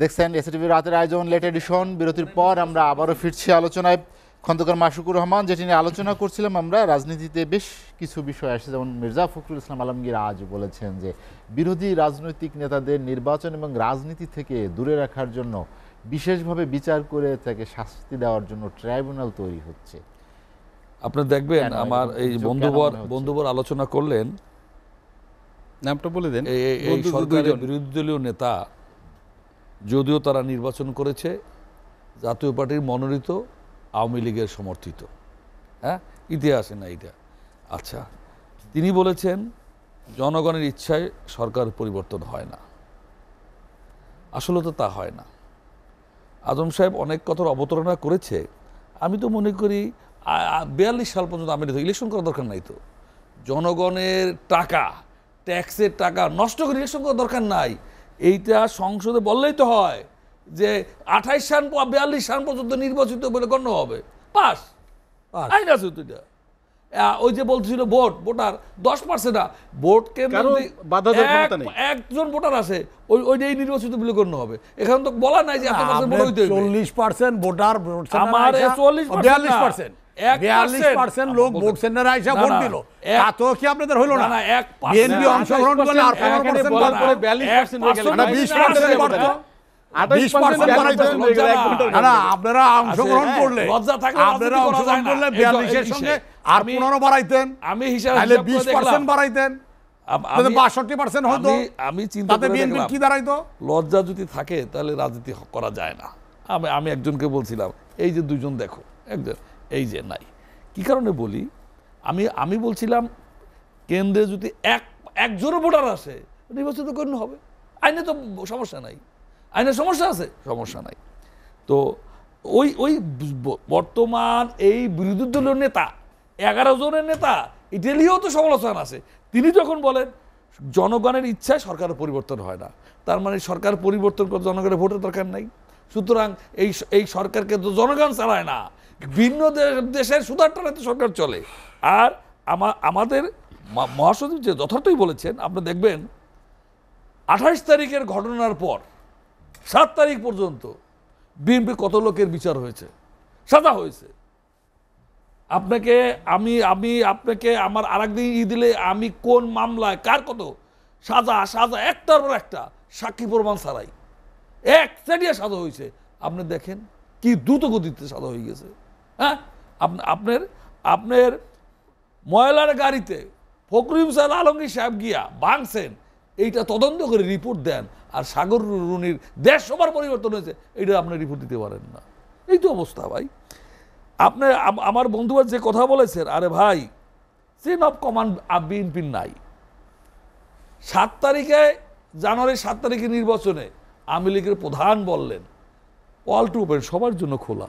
দেখছেন এসটিভি রাতের আয়োজন লেট এডিশন বিরতির পর আমরা আবারও ফিরছি আলোচনায়। খন্দকার মাসুকুর রহমান যেটি নিয়ে আলোচনা করছিলাম আমরা রাজনীতিতে বেশ কিছু বিষয় আসছে যেমন মির্জা ফখরুল ইসলাম আলমগীর আজ বলেছেন যে বিরোধী রাজনৈতিক নেতাদের নির্বাচন এবং রাজনীতি থেকে দূরে রাখার জন্য বিশেষভাবে বিচার করে তাকে শাস্তি দেওয়ার জন্য ট্রাইব্যুনাল তৈরি হচ্ছে। আপনি দেখবেন আমার এই বন্ধুবর বন্ধুবর আলোচনা করলেন। নামটা বলে দেন। এই- সরকারের। বিরোধী দলীয় নেতা যদিও তারা নির্বাচন করেছে, জাতীয় পার্টির মনোনীত আওয়ামী লীগের সমর্থিত। হ্যাঁ? ইতিহাসে না এটা আচ্ছা তিনি বলেছেন, জনগণের ইচ্ছায় সরকার পরিবর্তন হয় না। আসলে তো তা হয় না। আজম সাহেব অনেক কথার অবতারণা করেছে। আমি তো মনে করি বিয়াল্লিশ সাল পর্যন্ত আমি ইলেকশন করার দরকার নাই তো। জনগণের টাকা ট্যাক্সের টাকা নষ্ট করে ইলেকশন করার দরকার নাই। এইটা সংসদে বললেই তো হয় যে আঠাইশ সাল বিয়াল্লিশ সাল পর্যন্ত নির্বাচিত বলে গণ্য হবে। পাস। আইন আছে তো এটা ওই যে বলছিল ভোট ভোটার দশ পার্সেন্ট ভোট কেন্দ্র। একজন ভোটার আছে ওই ওইটাই নির্বাচিত বলে গণ্য হবে। এখানে তো বলা নাই যে চল্লিশ পার্সেন্ট ভোটার ভোট আমার এ 40% বিয়াল্লিশ না, পার্সেন্ট। এক বিয়াল্লিশ percent। পার্সেন্ট লোক ভোট সেন্টারে আইসা ভোট দিল। তো কি আপনাদের হইল না, না না, বিএনপি অংশগ্রহণ করলে আর পনেরো এখানে পার্সেন্ট বলার 42% হয়ে গেল। না, 20% বাড়তো। বাড়তো। আঠাশ 20% পার্সেন্ট বাড়াইতে গেল, এক ঘণ্টার না না মধ্যে। আপনারা অংশগ্রহণ করলে লজ্জা আপনারা অংশগ্রহণ করলে বিয়াল্লিশের সঙ্গে আর পনেরো বাড়াইতেন। আমি হিসাব তাহলে হিসাব করে বিশ পার্সেন্ট বাড়াইতেন। আম- তাহলে আমি- বাষট্টি পার্সেন্ট হতো। আমি- আমি চিন্তা তাতে করে বিএনপি দেখলাম, কি দাঁড়াইতো? লজ্জা যদি থাকে তাহলে রাজনীতি করা যায় না। আমি আমি একজনকে বলছিলাম এই যে দুজন দেখো একজন এই যে নাই। কি কারণে বলি? আমি আমি বলছিলাম, কেন্দ্রে যদি এক, একজনও ভোটার আসে, নির্বাচিত গণ্য হবে। আইনে তো সমস্যা নাই। আইনে সমস্যা আছে? সমস্যা নাই। তো ওই ওই বর্তমান এই বিরোধী দলীয় নেতা, এগারো জনের নেতা ইটালিও তো সমালোচনা আছে। তিনি যখন বলেন, জনগণের ইচ্ছায় সরকারের পরিবর্তন হয় না। তার মানে সরকার পরিবর্তন করে জনগণের ভোটের দরকার নাই। সুতরাং এই এই সরকারকে তো জনগণ চালায় না। ভিন্ন দেশের সুদার টানাতে সরকার চলে। আর আমা- আমাদের মহাসচিব যে যথার্থই বলেছেন, আপনি দেখবেন আঠাশ তারিখের ঘটনার পর, সাত তারিখ পর্যন্ত বিএনপি কত লোকের বিচার হয়েছে? সাজা হয়েছে। আপনাকে আমি আমি, আপনাকে আমার আরেকদিন ই দিলে আমি কোন মামলায়, কার কত? সাজা সাজা, একটার পর একটা, সাক্ষী প্রমাণ ছাড়াই। এক সাজা হয়েছে। আপনি দেখেন কি দ্রুত গতিতে সাজা হয়ে গেছে। হ্যাঁ? আপনার আপনার ময়লার গাড়িতে ফখরুল সাল আলমগীর সাহেব গিয়া ভাঙছেন এইটা তদন্ত করে রিপোর্ট দেন আর সাগর রুনির দেশ সবার পরিবর্তন হয়েছে, এইটা আপনি রিপোর্ট দিতে পারেন না। এই তো অবস্থা ভাই। আপনি আমার বন্ধুরা যে কথা বলেছেন, আরে ভাই চেন অফ কমান্ড বিএনপির নাই। সাত তারিখে জানুয়ারি সাত তারিখে নির্বাচনে আওয়ামী লীগের প্রধান বললেন অল টু ওপেন, সবার জন্য খোলা।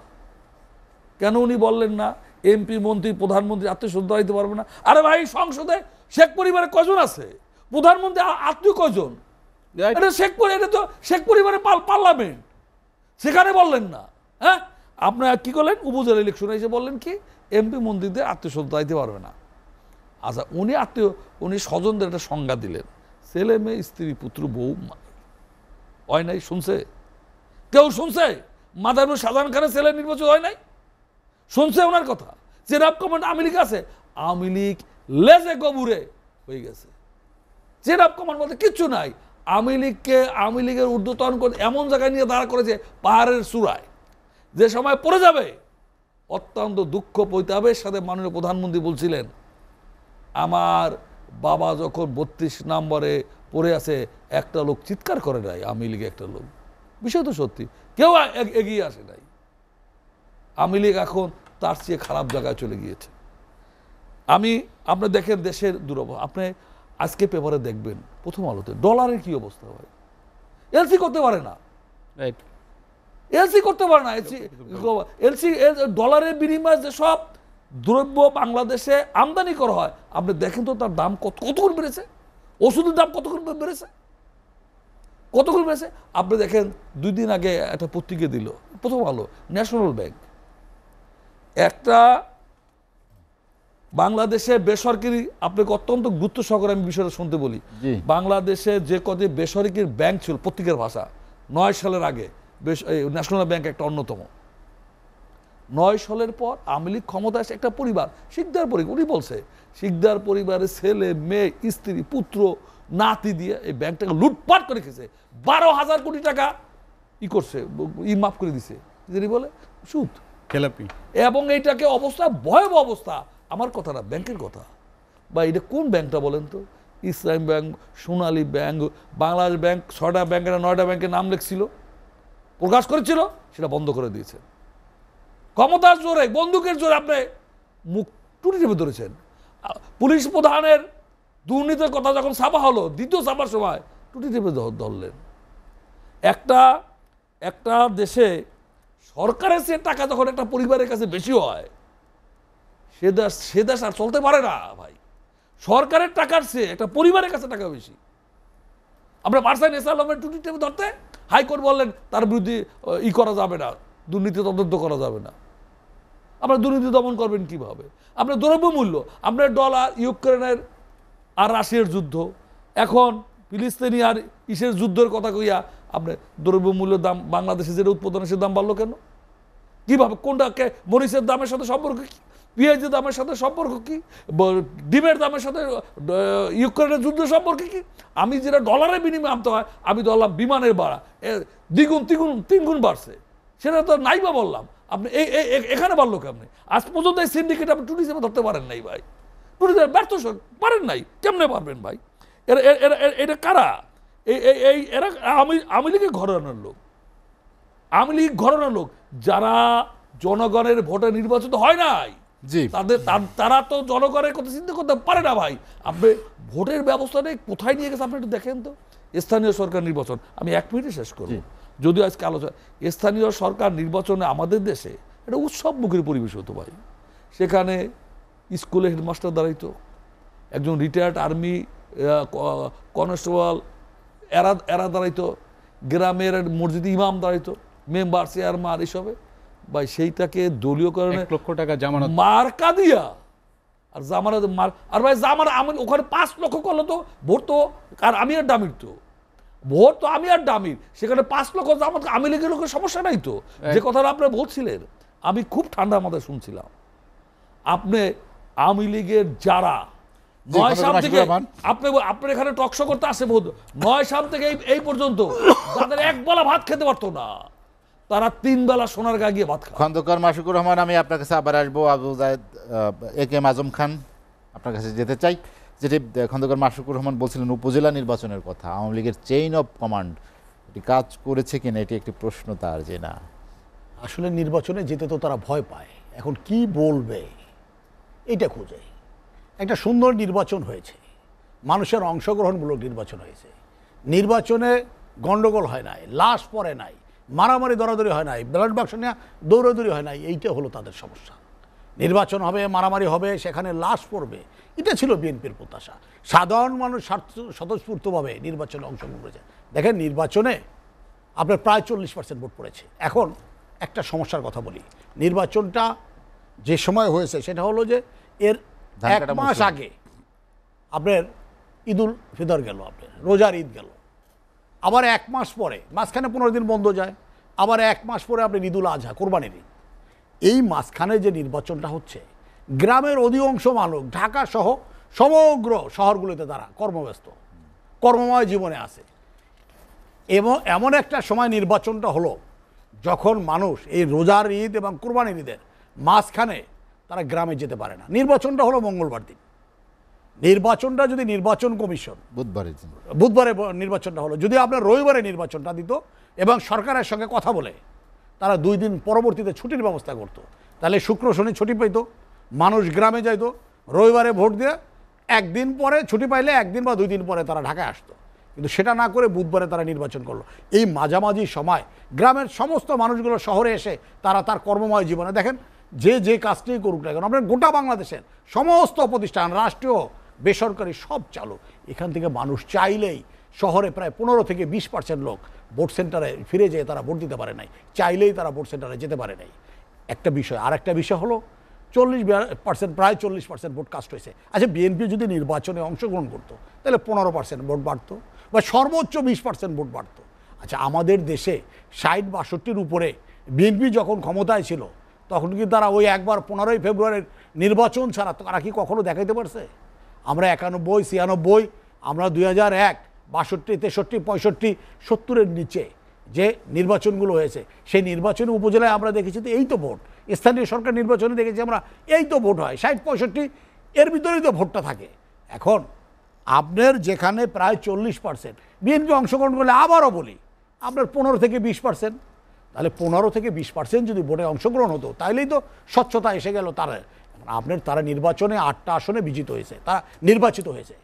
কেন উনি বললেন না? এমপি মন্ত্রী প্রধানমন্ত্রী আত্মীয় দিতে পারবে না? আরে ভাই সংসদে শেখ পরিবারে কজন আছে? প্রধানমন্ত্রী আত্মীয় কজন. এটা শেখ পরি এটা তো শেখ পরিবারে পার্লামেন্ট। সেখানে বললেন না হ্যাঁ? আপনারা কি করলেন? উপজেলা ইলেকশনে এসে বললেন কি এমপি মন্ত্রীদের আত্মীয় স্বজন দিতে পারবে না। আচ্ছা উনি আত্মীয় উনি স্বজনদের একটা সংজ্ঞা দিলেন। ছেলে মেয়ে স্ত্রী পুত্র বউ। হয় নাই শুনছে? কেউ শুনছে? মাদারুল সাধারণ খানের ছেলে নির্বাচিত হয় নাই? শুনছে ওনার কথা? চেনাব কমান্ড আওয়ামী লীগ আছে আওয়ামী লীগ লেজে গবুরে হয়ে গেছে। চেনাব কমান্ড বলতে কিচ্ছু নাই আওয়ামী লীগকে আওয়ামী লীগের ঊর্ধ্বতন করে এমন জায়গায় নিয়ে দাঁড়া করেছে, পাহাড়ের চূড়ায়। যে সময় পড়ে যাবে, অত্যন্ত দুঃখ পৈতাবের সাথে মাননীয় প্রধানমন্ত্রী বলছিলেন, আমার বাবা যখন বত্রিশ নম্বরে পড়ে আছে, একটা লোক চিৎকার করে নাই আওয়ামী লীগে একটা লোক। বিষয় তো সত্যি, কেউ এগিয়ে আসে নাই। আওয়ামী লীগ এখন তার চেয়ে খারাপ জায়গায় চলে গিয়েছে। আমি আপনি দেখেন দেশের দুরবস্থা। আপনি আজকে পেপারে দেখবেন প্রথম আলোতে ডলারের কি অবস্থা হয় এলসি করতে পারে না। রাইট এলসি করতে পারে না। এলসি এলসি ডলারের বিনিময়ে যে সব দ্রব্য বাংলাদেশে আমদানি করা হয় আপনি দেখেন তো তার দাম কত কতক্ষণ বেড়েছে? ওষুধের দাম কতক্ষণ বেড়েছে? কতক্ষণ বেড়েছে? আপনি দেখেন দুই দিন আগে একটা পত্রিকা দিল প্রথম আলো ন্যাশনাল ব্যাংক একটা বাংলাদেশে বেসরকারি আপনাকে অত্যন্ত গুরুত্ব সহকারে আমি বিষয়টা শুনতে বলি। বাংলাদেশে যে কটি বেসরকারি ব্যাংক ছিল পত্রিকার ভাষা নয় সালের আগে ন্যাশনাল ব্যাংক একটা অন্যতম। নয় সালের পর আওয়ামী লীগ ক্ষমতায় আসে একটা পরিবার শিকদার পরিবার উনি বলছে শিকদার পরিবারের ছেলে মেয়ে স্ত্রী পুত্র নাতি দিয়ে এই ব্যাংকটাকে লুটপাট করে খেয়েছে। বারো হাজার কোটি টাকা ই করছে ই মাফ করে দিছে। জানি বলে সুদ। খেলাপি। এবং এইটাকে অবস্থা, ভয়াবহ অবস্থা। আমার কথা না, ব্যাংকের কথা। বা এটা কোন ব্যাংকটা বলেন তো? Islam bank, Sonali bank, Bangladesh bank, ছয়টা ব্যাংকের নয়টা ব্যাংকের নাম লেখছিল, প্রকাশ করেছিল, সেটা বন্ধ করে দিয়েছে। ক্ষমতার জোরে, বন্দুকের জোরে আপনি মুখ টুটি টেপে ধরেছেন। পুলিশ প্রধানের দুর্নীতির কথা যখন ছাপা হলো, দ্বিতীয় ছাপার সময় টুটি ধ- ধরলেন। একটা একটা দেশে সরকারের সে টাকা যখন একটা পরিবারের কাছে বেশি হয়, সে দেশ সে দেশ আর চলতে পারে না ভাই। সরকারের টাকার সে একটা পরিবারের কাছে টাকা বেশি। আমরা পারছেন এস আলমের টুটি টেপে ধরতে হাইকোর্ট বললেন, তার বিরুদ্ধে ই করা যাবে না, দুর্নীতি তদন্ত করা যাবে না। আপনার দুর্নীতি দমন করবেন কীভাবে? আপনার দ্রব্যমূল্য, আপনার ডলার, ইউক্রেনের আর রাশিয়ার যুদ্ধ। এখন ফিলিস্তিনি আর ইসের যুদ্ধের কথা কইয়া আপনার দ্রব্যমূল্যের দাম বাংলাদেশে যেটা উৎপাদনের, সে দাম বাড়লো কেন? কীভাবে? কোনটাকে মরিচের দামের সাথে সম্পর্ক কি? পেঁয়াজের দামের সাথে সম্পর্ক কি? ডিমের দামের সাথে ইউক্রেনের যুদ্ধের সম্পর্ক কি? আমি যেটা ডলারের বিনিময়ে আনতে হয়, আমি ধরলাম বিমানের ভাড়া। দ্বিগুণ, তিগুণ, তিনগুণ বাড়ছে। সেটা তো নাই বা বললাম। আপনি এই এখানে বাড়লো কেমনে? আজ পর্যন্ত এই সিন্ডিকেট আপনি হিসেবে ধরতে পারেন নাই ভাই। টুটি ব্যর্থ পারেন নাই। কেমনে পারবেন ভাই? এরা- এটা কারা? এই এই- এই এরা আমি আমি লীগের ঘরানোর লোক। আওয়ামী লীগ ঘরানার লোক। যারা জনগণের ভোটে নির্বাচিত হয় নাই জি। তাদের তারা তো জনগণের কথা চিন্তা করতে পারে না ভাই। আপনি ভোটের ব্যবস্থাটা কোথায় নিয়ে গেছে আপনি একটু দেখেন তো। স্থানীয় সরকার নির্বাচন। আমি এক মিনিটে শেষ করব। যদিও আজকে আলোচনা স্থানীয় সরকার নির্বাচনে আমাদের দেশে একটা উৎসবমুখীর পরিবেশ হতো ভাই। সেখানে স্কুলে হেডমাস্টার দাঁড়াইতো। একজন রিটায়ার্ড আর্মি কনস্টেবল এরা এরা দাঁড়াইতো গ্রামের মসজিদ ইমাম দাঁড়াইতো মেম্বার চেয়ারম্যান এসবে। ভাই সেইটাকে দলীয়করণে এক লক্ষ টাকা জামানত। মার্কা দিয়া। আর জামানা মার আর ভাই জামার আমি ওখানে পাঁচ লক্ষ করল তো ভোট তো আর আমি আর ডামির তো। ভোট তো আমি আর ডামির সেখানে পাঁচ লক্ষ জামাত আমি লীগের লোকের সমস্যা নাই তো। যে কথাটা আপনি বলছিলেন আমি খুব ঠান্ডা মাথায় শুনছিলাম। আপনি আওয়ামী লীগের যারা নয় থেকে। আপনি আপনার এখানে টকশো করতে আসে নয় থেকে এই- এই পর্যন্ত (coughs) তাদের এক বেলা ভাত খেতে পারতো না। তারা তিন বেলা সোনার গা গিয়ে ভাত খায়। খন্দকার মাসুকুর রহমান আমি আপনার কাছে আবার আসব। Abu Zayed A K M Azam Khan আপনার কাছে যেতে চাই। যেটি খন্দকার মাসুকুর রহমান বলছিলেন উপজেলা নির্বাচনের কথা। আওয়ামী লীগের চেইন অফ কমান্ড এটি কাজ করেছে কিনা এটি একটি প্রশ্ন তার যে না। আসলে নির্বাচনে যেতে তো তারা ভয় পায়। এখন কি বলবে? এটা খুঁজে একটা সুন্দর নির্বাচন হয়েছে। মানুষের অংশগ্রহণমূলক নির্বাচন হয়েছে। নির্বাচনে গন্ডগোল হয় নাই, লাশ পড়ে নাই, মারামারি, দরাদরি হয় নাই, ব্যালট বাক্স নিয়ে দৌড়াদৌড়ি হয় নাই, এইটা হলো তাদের সমস্যা। নির্বাচন হবে, মারামারি হবে, সেখানে লাশ পড়বে, এটা ছিল বিএনপির প্রত্যাশা। সাধারণ মানুষ স্বতঃস্ফূর্তভাবে নির্বাচনে অংশগ্রহণ করেছে। দেখেন, নির্বাচনে আপনার প্রায় চল্লিশ পার্সেন্ট ভোট পড়েছে। এখন একটা সমস্যার কথা বলি। নির্বাচনটা যে সময় হয়েছে, সেটা হলো যে এর এক মাস আগে আপনার ঈদুল ফিতর গেল আপনার রোজার ঈদ গেল। আবার এক মাস পরে মাঝখানে পনেরো দিন বন্ধ যায় আবার এক মাস পরে আপনার ঈদুল আজহা কোরবানির ঈদ। এই মাঝখানে যে নির্বাচনটা হচ্ছে গ্রামের অধিকাংশ মানুষ ঢাকা সহ সমগ্র শহরগুলোতে তারা কর্মব্যস্ত কর্মময় জীবনে আছে। এবং এমন একটা সময় নির্বাচনটা হলো যখন মানুষ এই রোজার ঈদ এবং কুরবানির ঈদের মাঝখানে তারা গ্রামে যেতে পারে না। নির্বাচনটা হলো মঙ্গলবার দিন। নির্বাচনটা যদি নির্বাচন কমিশন বুধবারের দিন। বুধবারে নির্বাচনটা হলো। যদি আপনার রবিবারে নির্বাচনটা দিত এবং সরকারের সঙ্গে কথা বলে তারা দুই দিন পরবর্তীতে ছুটির ব্যবস্থা করত। তাহলে শুক্র শনি ছুটি পেত মানুষ গ্রামে যাইতো। রবিবারে ভোট দিয়ে একদিন পরে ছুটি পাইলে একদিন বা দুই দিন পরে তারা ঢাকায় আসতো। কিন্তু সেটা না করে বুধবারে তারা নির্বাচন করল। এই মাঝামাঝি সময় গ্রামের সমস্ত মানুষগুলো শহরে এসে তারা তার কর্মময় জীবনে দেখেন যে যে কাজটি করুক না কেন, আপনার গোটা বাংলাদেশের সমস্ত প্রতিষ্ঠান, রাষ্ট্রীয়, বেসরকারি সব চালু। এখান থেকে মানুষ চাইলেই শহরে প্রায় পনেরো থেকে বিশ পার্সেন্ট লোক ভোট সেন্টারে ফিরে যেয়ে তারা ভোট দিতে পারে নাই। চাইলেই তারা ভোট সেন্টারে যেতে পারে নাই। একটা বিষয় আর একটা বিষয় হলো চল্লিশ পার্সেন্ট, প্রায় চল্লিশ পার্সেন্ট ভোট কাস্ট হয়েছে। আচ্ছা বিএনপি যদি নির্বাচনে অংশগ্রহণ করতো, তাহলে পনেরো পার্সেন্ট ভোট বাড়তো বা সর্বোচ্চ বিশ পার্সেন্ট ভোট বাড়তো। আচ্ছা আমাদের দেশে ষাট, বাষট্টির উপরে বিএনপি যখন ক্ষমতায় ছিল তখন কি তারা ওই একবার পনেরোই ফেব্রুয়ারির নির্বাচন ছাড়া তারা কি কখনো দেখাইতে পারছে? আমরা একানব্বই, ছিয়ানব্বই, আমরা দুই হাজার এক, বাষট্টি, তেষট্টি, পঁয়ষট্টি, সত্তরের নিচে যে নির্বাচনগুলো হয়েছে, সেই নির্বাচনী উপজেলায় আমরা দেখেছি তো এই তো ভোট। স্থানীয় সরকার নির্বাচনে দেখেছি আমরা এই তো ভোট হয়, ষাট, পঁয়ষট্টি, এর ভিতরেই তো ভোটটা থাকে। এখন আপনার যেখানে প্রায় চল্লিশ পার্সেন্ট বিএনপি অংশগ্রহণ করলে আবারও বলি, আপনার পনেরো থেকে বিশ পার্সেন্ট তাহলে পনেরো থেকে বিশ পার্সেন্ট যদি ভোটে অংশগ্রহণ হতো তাহলেই তো স্বচ্ছতা এসে গেল তারা। আপনার তারা নির্বাচনে আটটা আসনে বিজিত হয়েছে, তারা নির্বাচিত হয়েছে।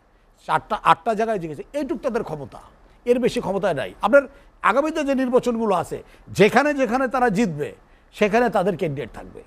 চারটা, আটটা জায়গায় জিতেছে। এইটুক তাদের ক্ষমতা। এর বেশি ক্ষমতা নাই। আপনার আগামীতে যে নির্বাচনগুলো আছে, যেখানে যেখানে তারা জিতবে, সেখানে তাদের ক্যান্ডিডেট থাকবে।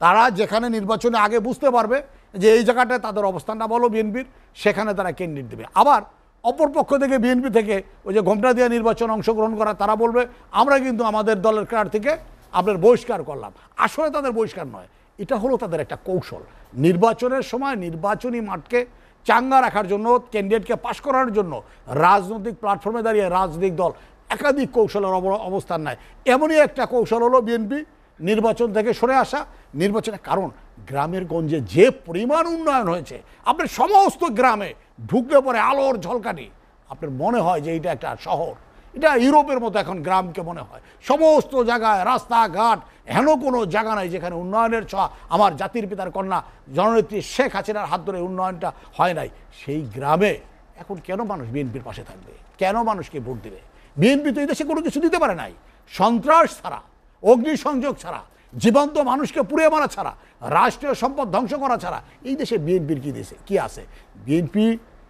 তারা যেখানে নির্বাচনে আগে বুঝতে পারবে যে এই জায়গাটায় তাদের অবস্থানটা বলো বিএনপির, সেখানে তারা ক্যান্ডিডেট দেবে। আবার অপর পক্ষ থেকে বিএনপি থেকে ওই যে ঘোমটা দিয়ে নির্বাচন অংশগ্রহণ করা, তারা বলবে, আমরা কিন্তু আমাদের দলের প্রার্থীকে আপনার বহিষ্কার করলাম। আসলে তাদের বহিষ্কার নয়, এটা হলো তাদের একটা কৌশল। নির্বাচনের সময় নির্বাচনী মাঠকে চাঙ্গা রাখার জন্য, ক্যান্ডিডেটকে পাশ করার জন্য রাজনৈতিক প্ল্যাটফর্মে দাঁড়িয়ে রাজনৈতিক দল একাধিক কৌশলের অব- অবস্থান নেয়। এমনই একটা কৌশল হলো বিএনপি নির্বাচন থেকে সরে আসা। নির্বাচনের কারণ, গ্রামের গঞ্জে যে পরিমাণ উন্নয়ন হয়েছে, আপনার সমস্ত গ্রামে ঢুকলে পরে আলোর ঝলকানি। আপনার মনে হয় যে এটা একটা শহর, এটা ইউরোপের মতো এখন গ্রামকে মনে হয়। সমস্ত জায়গায় রাস্তাঘাট হেন কোনো জায়গা নাই যেখানে উন্নয়নের ছোঁয়া। আমার জাতির পিতার কন্যা জননেত্রী শেখ হাসিনার হাত ধরে উন্নয়নটা হয় নাই। সেই গ্রামে এখন কেন মানুষ বিএনপির পাশে থাকবে? কেন মানুষকে ভোট দেবে? বিএনপি তো এই দেশে কোনো কিছু দিতে পারে নাই। সন্ত্রাস ছাড়া অগ্নিসংযোগ ছাড়া, জীবন্ত মানুষকে পুড়িয়ে মারা ছাড়া, রাষ্ট্রীয় সম্পদ ধ্বংস করা ছাড়া, এই দেশে বিএনপির কী দেশে, কী আছে? বিএনপি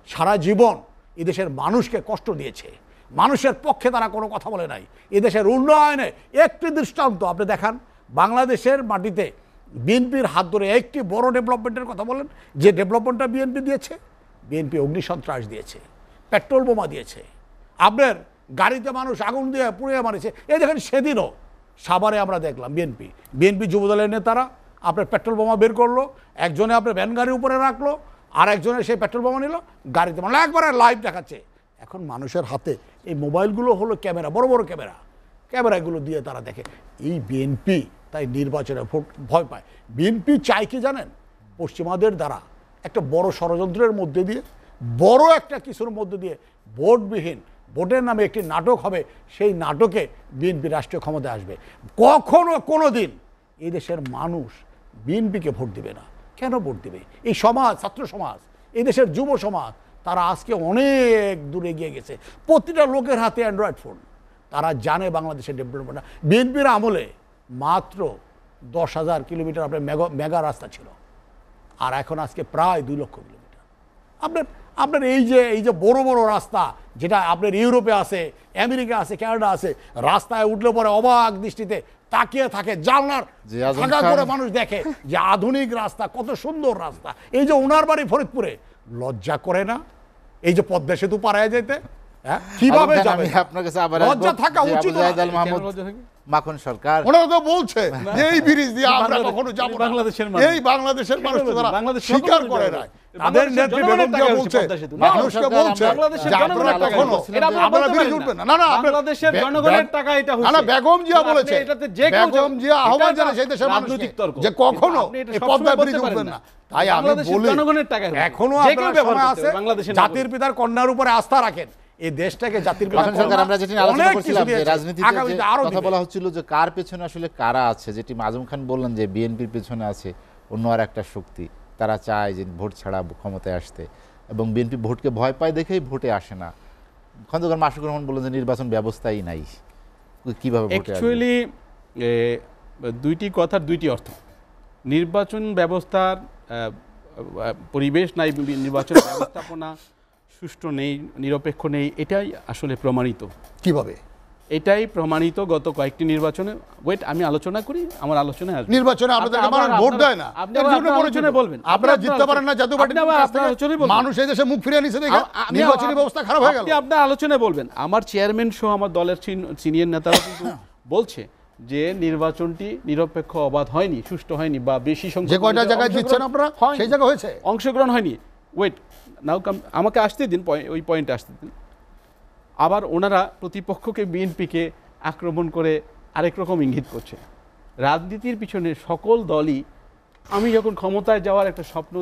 সারা জীবন এই দেশের মানুষকে কষ্ট দিয়েছে। মানুষের পক্ষে তারা কোনো কথা বলে নাই। এদেশের উন্নয়নে একটি দৃষ্টান্ত, আপনি দেখান, বাংলাদেশের মাটিতে বিএনপির হাত ধরে একটি বড় ডেভেলপমেন্টের কথা বলেন, যে ডেভেলপমেন্টটা বিএনপি দিয়েছে, বিএনপি অগ্নিসন্ত্রাস দিয়েছে, পেট্রোল বোমা দিয়েছে, আপনার গাড়িতে মানুষ আগুন দিয়ে পুড়িয়ে মারেছে, এই দেখেন সেদিনও সাভারে আমরা দেখলাম বিএনপি বিএনপি যুবদলের নেতারা আপনার পেট্রোল বোমা বের করল, একজনে আপনার ভ্যান গাড়ির উপরে রাখল আর একজনে সেই পেট্রোল বোমা নিল, গাড়িতে মানে একবারে লাইভ দেখাচ্ছে। এখন মানুষের হাতে এই মোবাইলগুলো হলো ক্যামেরা, বড় বড় ক্যামেরা। ক্যামেরাগুলো দিয়ে তারা দেখে। এই বিএনপি তাই নির্বাচনে ভোট, ভয় পায়। বিএনপি চায় কি জানেন? পশ্চিমাদের দ্বারা একটা বড় ষড়যন্ত্রের মধ্যে দিয়ে, বড় একটা কিছুর মধ্যে দিয়ে ভোটবিহীন ভোটের নামে একটি নাটক হবে, সেই নাটকে বিএনপি রাষ্ট্রীয় ক্ষমতায় আসবে। কখনো কোনো দিন এই দেশের মানুষ বিএনপিকে ভোট দিবে না। কেন ভোট দিবে? এই সমাজ, ছাত্র সমাজ, এই দেশের যুব সমাজ, তারা আজকে অনেক দূরে গিয়ে গেছে। প্রতিটা লোকের হাতে অ্যান্ড্রয়েড ফোন তারা জানে বাংলাদেশের ডেভেলপমেন্ট বিএনপির আমলে মাত্র দশ হাজার কিলোমিটার আপনার মেগা মেগা রাস্তা ছিল। আর এখন আজকে প্রায় দুই লক্ষ কিলোমিটার। আপনার আপনার এই যে এই যে বড় বড় রাস্তা যেটা আপনার ইউরোপে আছে আমেরিকা আছে কানাডা আছে রাস্তায় উঠলে পরে অবাক দৃষ্টিতে তাকিয়ে থাকে জানলার ফাঁকা করে মানুষ দেখে যে আধুনিক রাস্তা কত সুন্দর রাস্তা। এই যে ওনার বাড়ি ফরিদপুরে লজ্জা করে না? এই যে পদ্মা সেতু পাড়ায় যেতে হ্যাঁ? কীভাবে যাবে? আপনার কাছে আবার লজ্জা থাকা উচিত? মাখন সরকার? ওনারা তো বলছে এই ব্রিজ দিয়ে আমরা কখনো যাব বাংলাদেশের মানুষ। এই বাংলাদেশের মানুষ তারা স্বীকার করে জন্য। না তাদের নেত্রী বেগম জিয়া বলছে হচ্ছে পদ্মা সেতু। মানুষকে বলছে বাংলাদেশের যে জনগণের আপনারা টাকায় কখনো হচ্ছে। এটা আপনি আপনারা বলতে ব্রিজ পারেন উঠবেন না। না না না আপনার- বাংলাদেশের জনগণের টাকা এটা না, না বেগম জিয়া বলেছে এটাতে যে কেউ বেগম জিয়া আহ্বান জানায় সেই দেশের মানুষকে যে কখনো আপনি এটা এই সবসময় পদ্মা বলতে ব্রিজ পারেন উঠবেন না। না তাই আমি বলি জনগণের টাকায় হচ্ছে। এখনও আপনার সময় আছে জাতির পিতার কন্যার উপরে আস্থা রাখেন এই দেশটাকে জাতির পিতার মাখন সরকার আমরা যেটি আলোচনা করছিলাম যে রাজনীতিতে আগামীতে যে আরও কথা বলা হচ্ছিল যে কার পেছনে আসলে কারা আছে যেটি আজম খান বললেন যে বিএনপির পেছনে আছে অন্য আর একটা শক্তি তারা চায় যে ভোট ছাড়া ক্ষমতায় আসতে। এবং বিএনপি ভোটকে ভয় পায় দেখেই ভোটে আসে না। খন্দকার মাসুকুর রহমান বললেন যে নির্বাচন ব্যবস্থাই নাই। কীভাবে? অ্যাকচুয়ালি দুইটি কথার দুইটি অর্থ। নির্বাচন ব্যবস্থার পরিবেশ নাই নির্বাচন ব্যবস্থাপনা সুষ্ঠু নেই নিরপেক্ষ নেই এটাই আসলে প্রমাণিত। কীভাবে? এটাই প্রমাণিত গত কয়েকটি নির্বাচনে ওয়েট আমি আলোচনা করি আমার আলোচনায় আসবে নির্বাচনে আপনাদেরকে আপনি মানুষ ভোট দেয় না আপনি। আলোচনায় বলবেন। আপনারা জিততে পারেন না আবার কাছ আপনার। আলোচনায় বলবেন। মানুষ এই দেশে মুখ ফিরিয়ে নিছে দেখে নির্বাচনী ব্যবস্থা খারাপ হয়ে গেল আপনি আপনার আলোচনায় বলবেন আমার চেয়ারম্যান সহ আমার দলের সিনিয়র নেতারা কিন্তু (coughs) বলছে যে নির্বাচনটি নিরপেক্ষ অবাধ হয়নি সুষ্ঠু হয়নি বা বেশি সংখ্যক যে কয়টা জায়গায় দিচ্ছেন আপনারা। সেই জায়গা হয়েছে অংশগ্রহণ হয়নি ওয়েট নাও কাম আমাকে আসতে দিন ওই পয়েন্টে আসতে দিন আবার ওনারা প্রতিপক্ষকে বিএনপিকে আক্রমণ করে আরেক রকম ইঙ্গিত করছে। রাজনীতির পিছনে সকল দলই আমি যখন ক্ষমতায় যাওয়ার একটা স্বপ্ন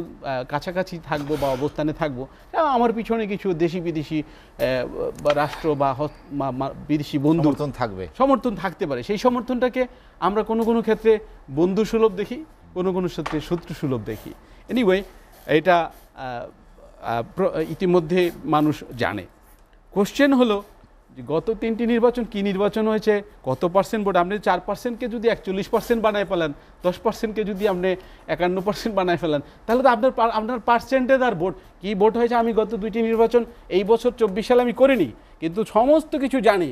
কাছাকাছি থাকব বা অবস্থানে থাকব আমার পিছনে কিছু দেশি বিদেশি বা রাষ্ট্র বা বিদেশি বন্ধু থাকবে। সমর্থন থাকতে পারে। সেই সমর্থনটাকে আমরা কোনো কোনো ক্ষেত্রে বন্ধু সুলভ দেখি কোনো কোনো ক্ষেত্রে শত্রু সুলভ দেখি। এনিওয়ে এটা ইতিমধ্যে মানুষ জানে। কোশ্চেন হলো যে গত তিনটি নির্বাচন কি নির্বাচন হয়েছে? কত পার্সেন্ট ভোট? আপনি চার পার্সেন্টকে যদি একচল্লিশ পার্সেন্ট বানায় ফেলেন, দশ পার্সেন্টকে যদি আপনি একান্ন পার্সেন্ট বানায় ফেলেন, তাহলে তো আপনার আপনার পার্সেন্টেজ আর ভোট। কি ভোট হয়েছে? আমি গত দুইটি নির্বাচন, এই বছর চব্বিশ সালে আমি করিনি, কিন্তু সমস্ত কিছু জানি।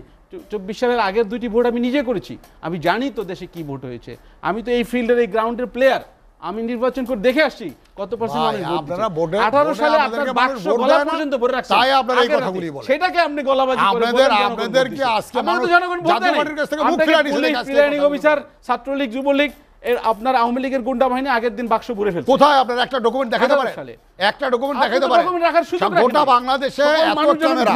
চব্বিশ সালের আগের দুইটি ভোট আমি নিজে করেছি। আমি জানি তো দেশে কি ভোট হয়েছে। আমি তো এই ফিল্ডের এই গ্রাউন্ডের প্লেয়ার আমি নির্বাচন করে দেখে আসছি কত পার্সেন্ট আপনারা দিচ্ছে। 18 সালে আপনার বাক্স গলা পর্যন্ত ভরে রাখছেন তাই আপনারা এই কথাগুলি বলেন। সেটাকে আপনি গলাবাজি করে আপনাদের- বলেন জনগণ ভোট আপনাদেরকে দিচ্ছে। আজকে মানুষ জনগণ ভোট জাতীয় পার্টির কাছ থেকে মুখ আপনাকে ফিরিয়ে নিছে, পুলিশ, আজকে প্রিসাইডিং কথা অফিসার ছাত্রলীগ যুবলীগ এর আপনার আওয়ামী লীগের গুন্ডা বাহিনী আগের দিন বাক্স ভরে ফেলছে। কোথায় আপনার একটা ডকুমেন্ট দেখাতে 18 পারেন একটা ডকুমেন্ট দেখাতে পারেন document রাখার সুযোগ গোটা বাংলাদেশে এত ক্যামেরা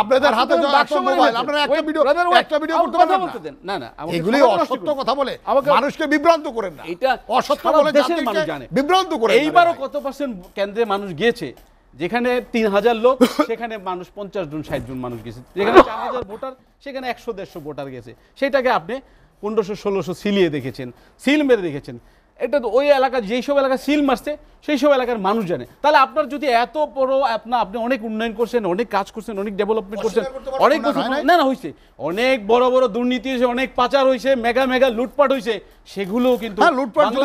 আপনাদের হাতে যখন বাক্স মোবাইল আপনারা একটা ভিডিও একটা ভিডিও করতে কথা পারবেন বলতে দেন। না, না, এগুলি অসত্য কথা বলে। মানুষকে বিভ্রান্ত করেন না। এটা অসত্য বলে দেশের মানুষ জানে। বিভ্রান্ত করেন না রে এইবারও কত পার্সেন্ট কেন্দ্রে মানুষ গিয়েছে? যেখানে তিন হাজার লোক সেখানে মানুষ পঞ্চাশ জন ষাট জন মানুষ গেছে যেখানে চার হাজার ভোটার সেখানে একশো দেড়শো ভোটার গেছে। সেটাকে আপনি পনেরোশো ষোলোশো সিলিয়ে দেখেছেন সিল মেরে দেখেছেন। এটা তো ওই এলাকা যেই সব এলাকা সিল মারছে সেই সব এলাকার মানুষ জানে। তাহলে আপনার যদি এত বড় আপনার আপনি অনেক উন্নয়ন করছেন অনেক কাজ করছেন অনেক ডেভেলপমেন্ট করছেন অনেক না, বছর না না হয়েছে অনেক বড় বড় দুর্নীতি হয়েছে অনেক পাচার হয়েছে মেগা মেগা লুটপাট হয়েছে সেগুলো কিন্তু হ্যাঁ,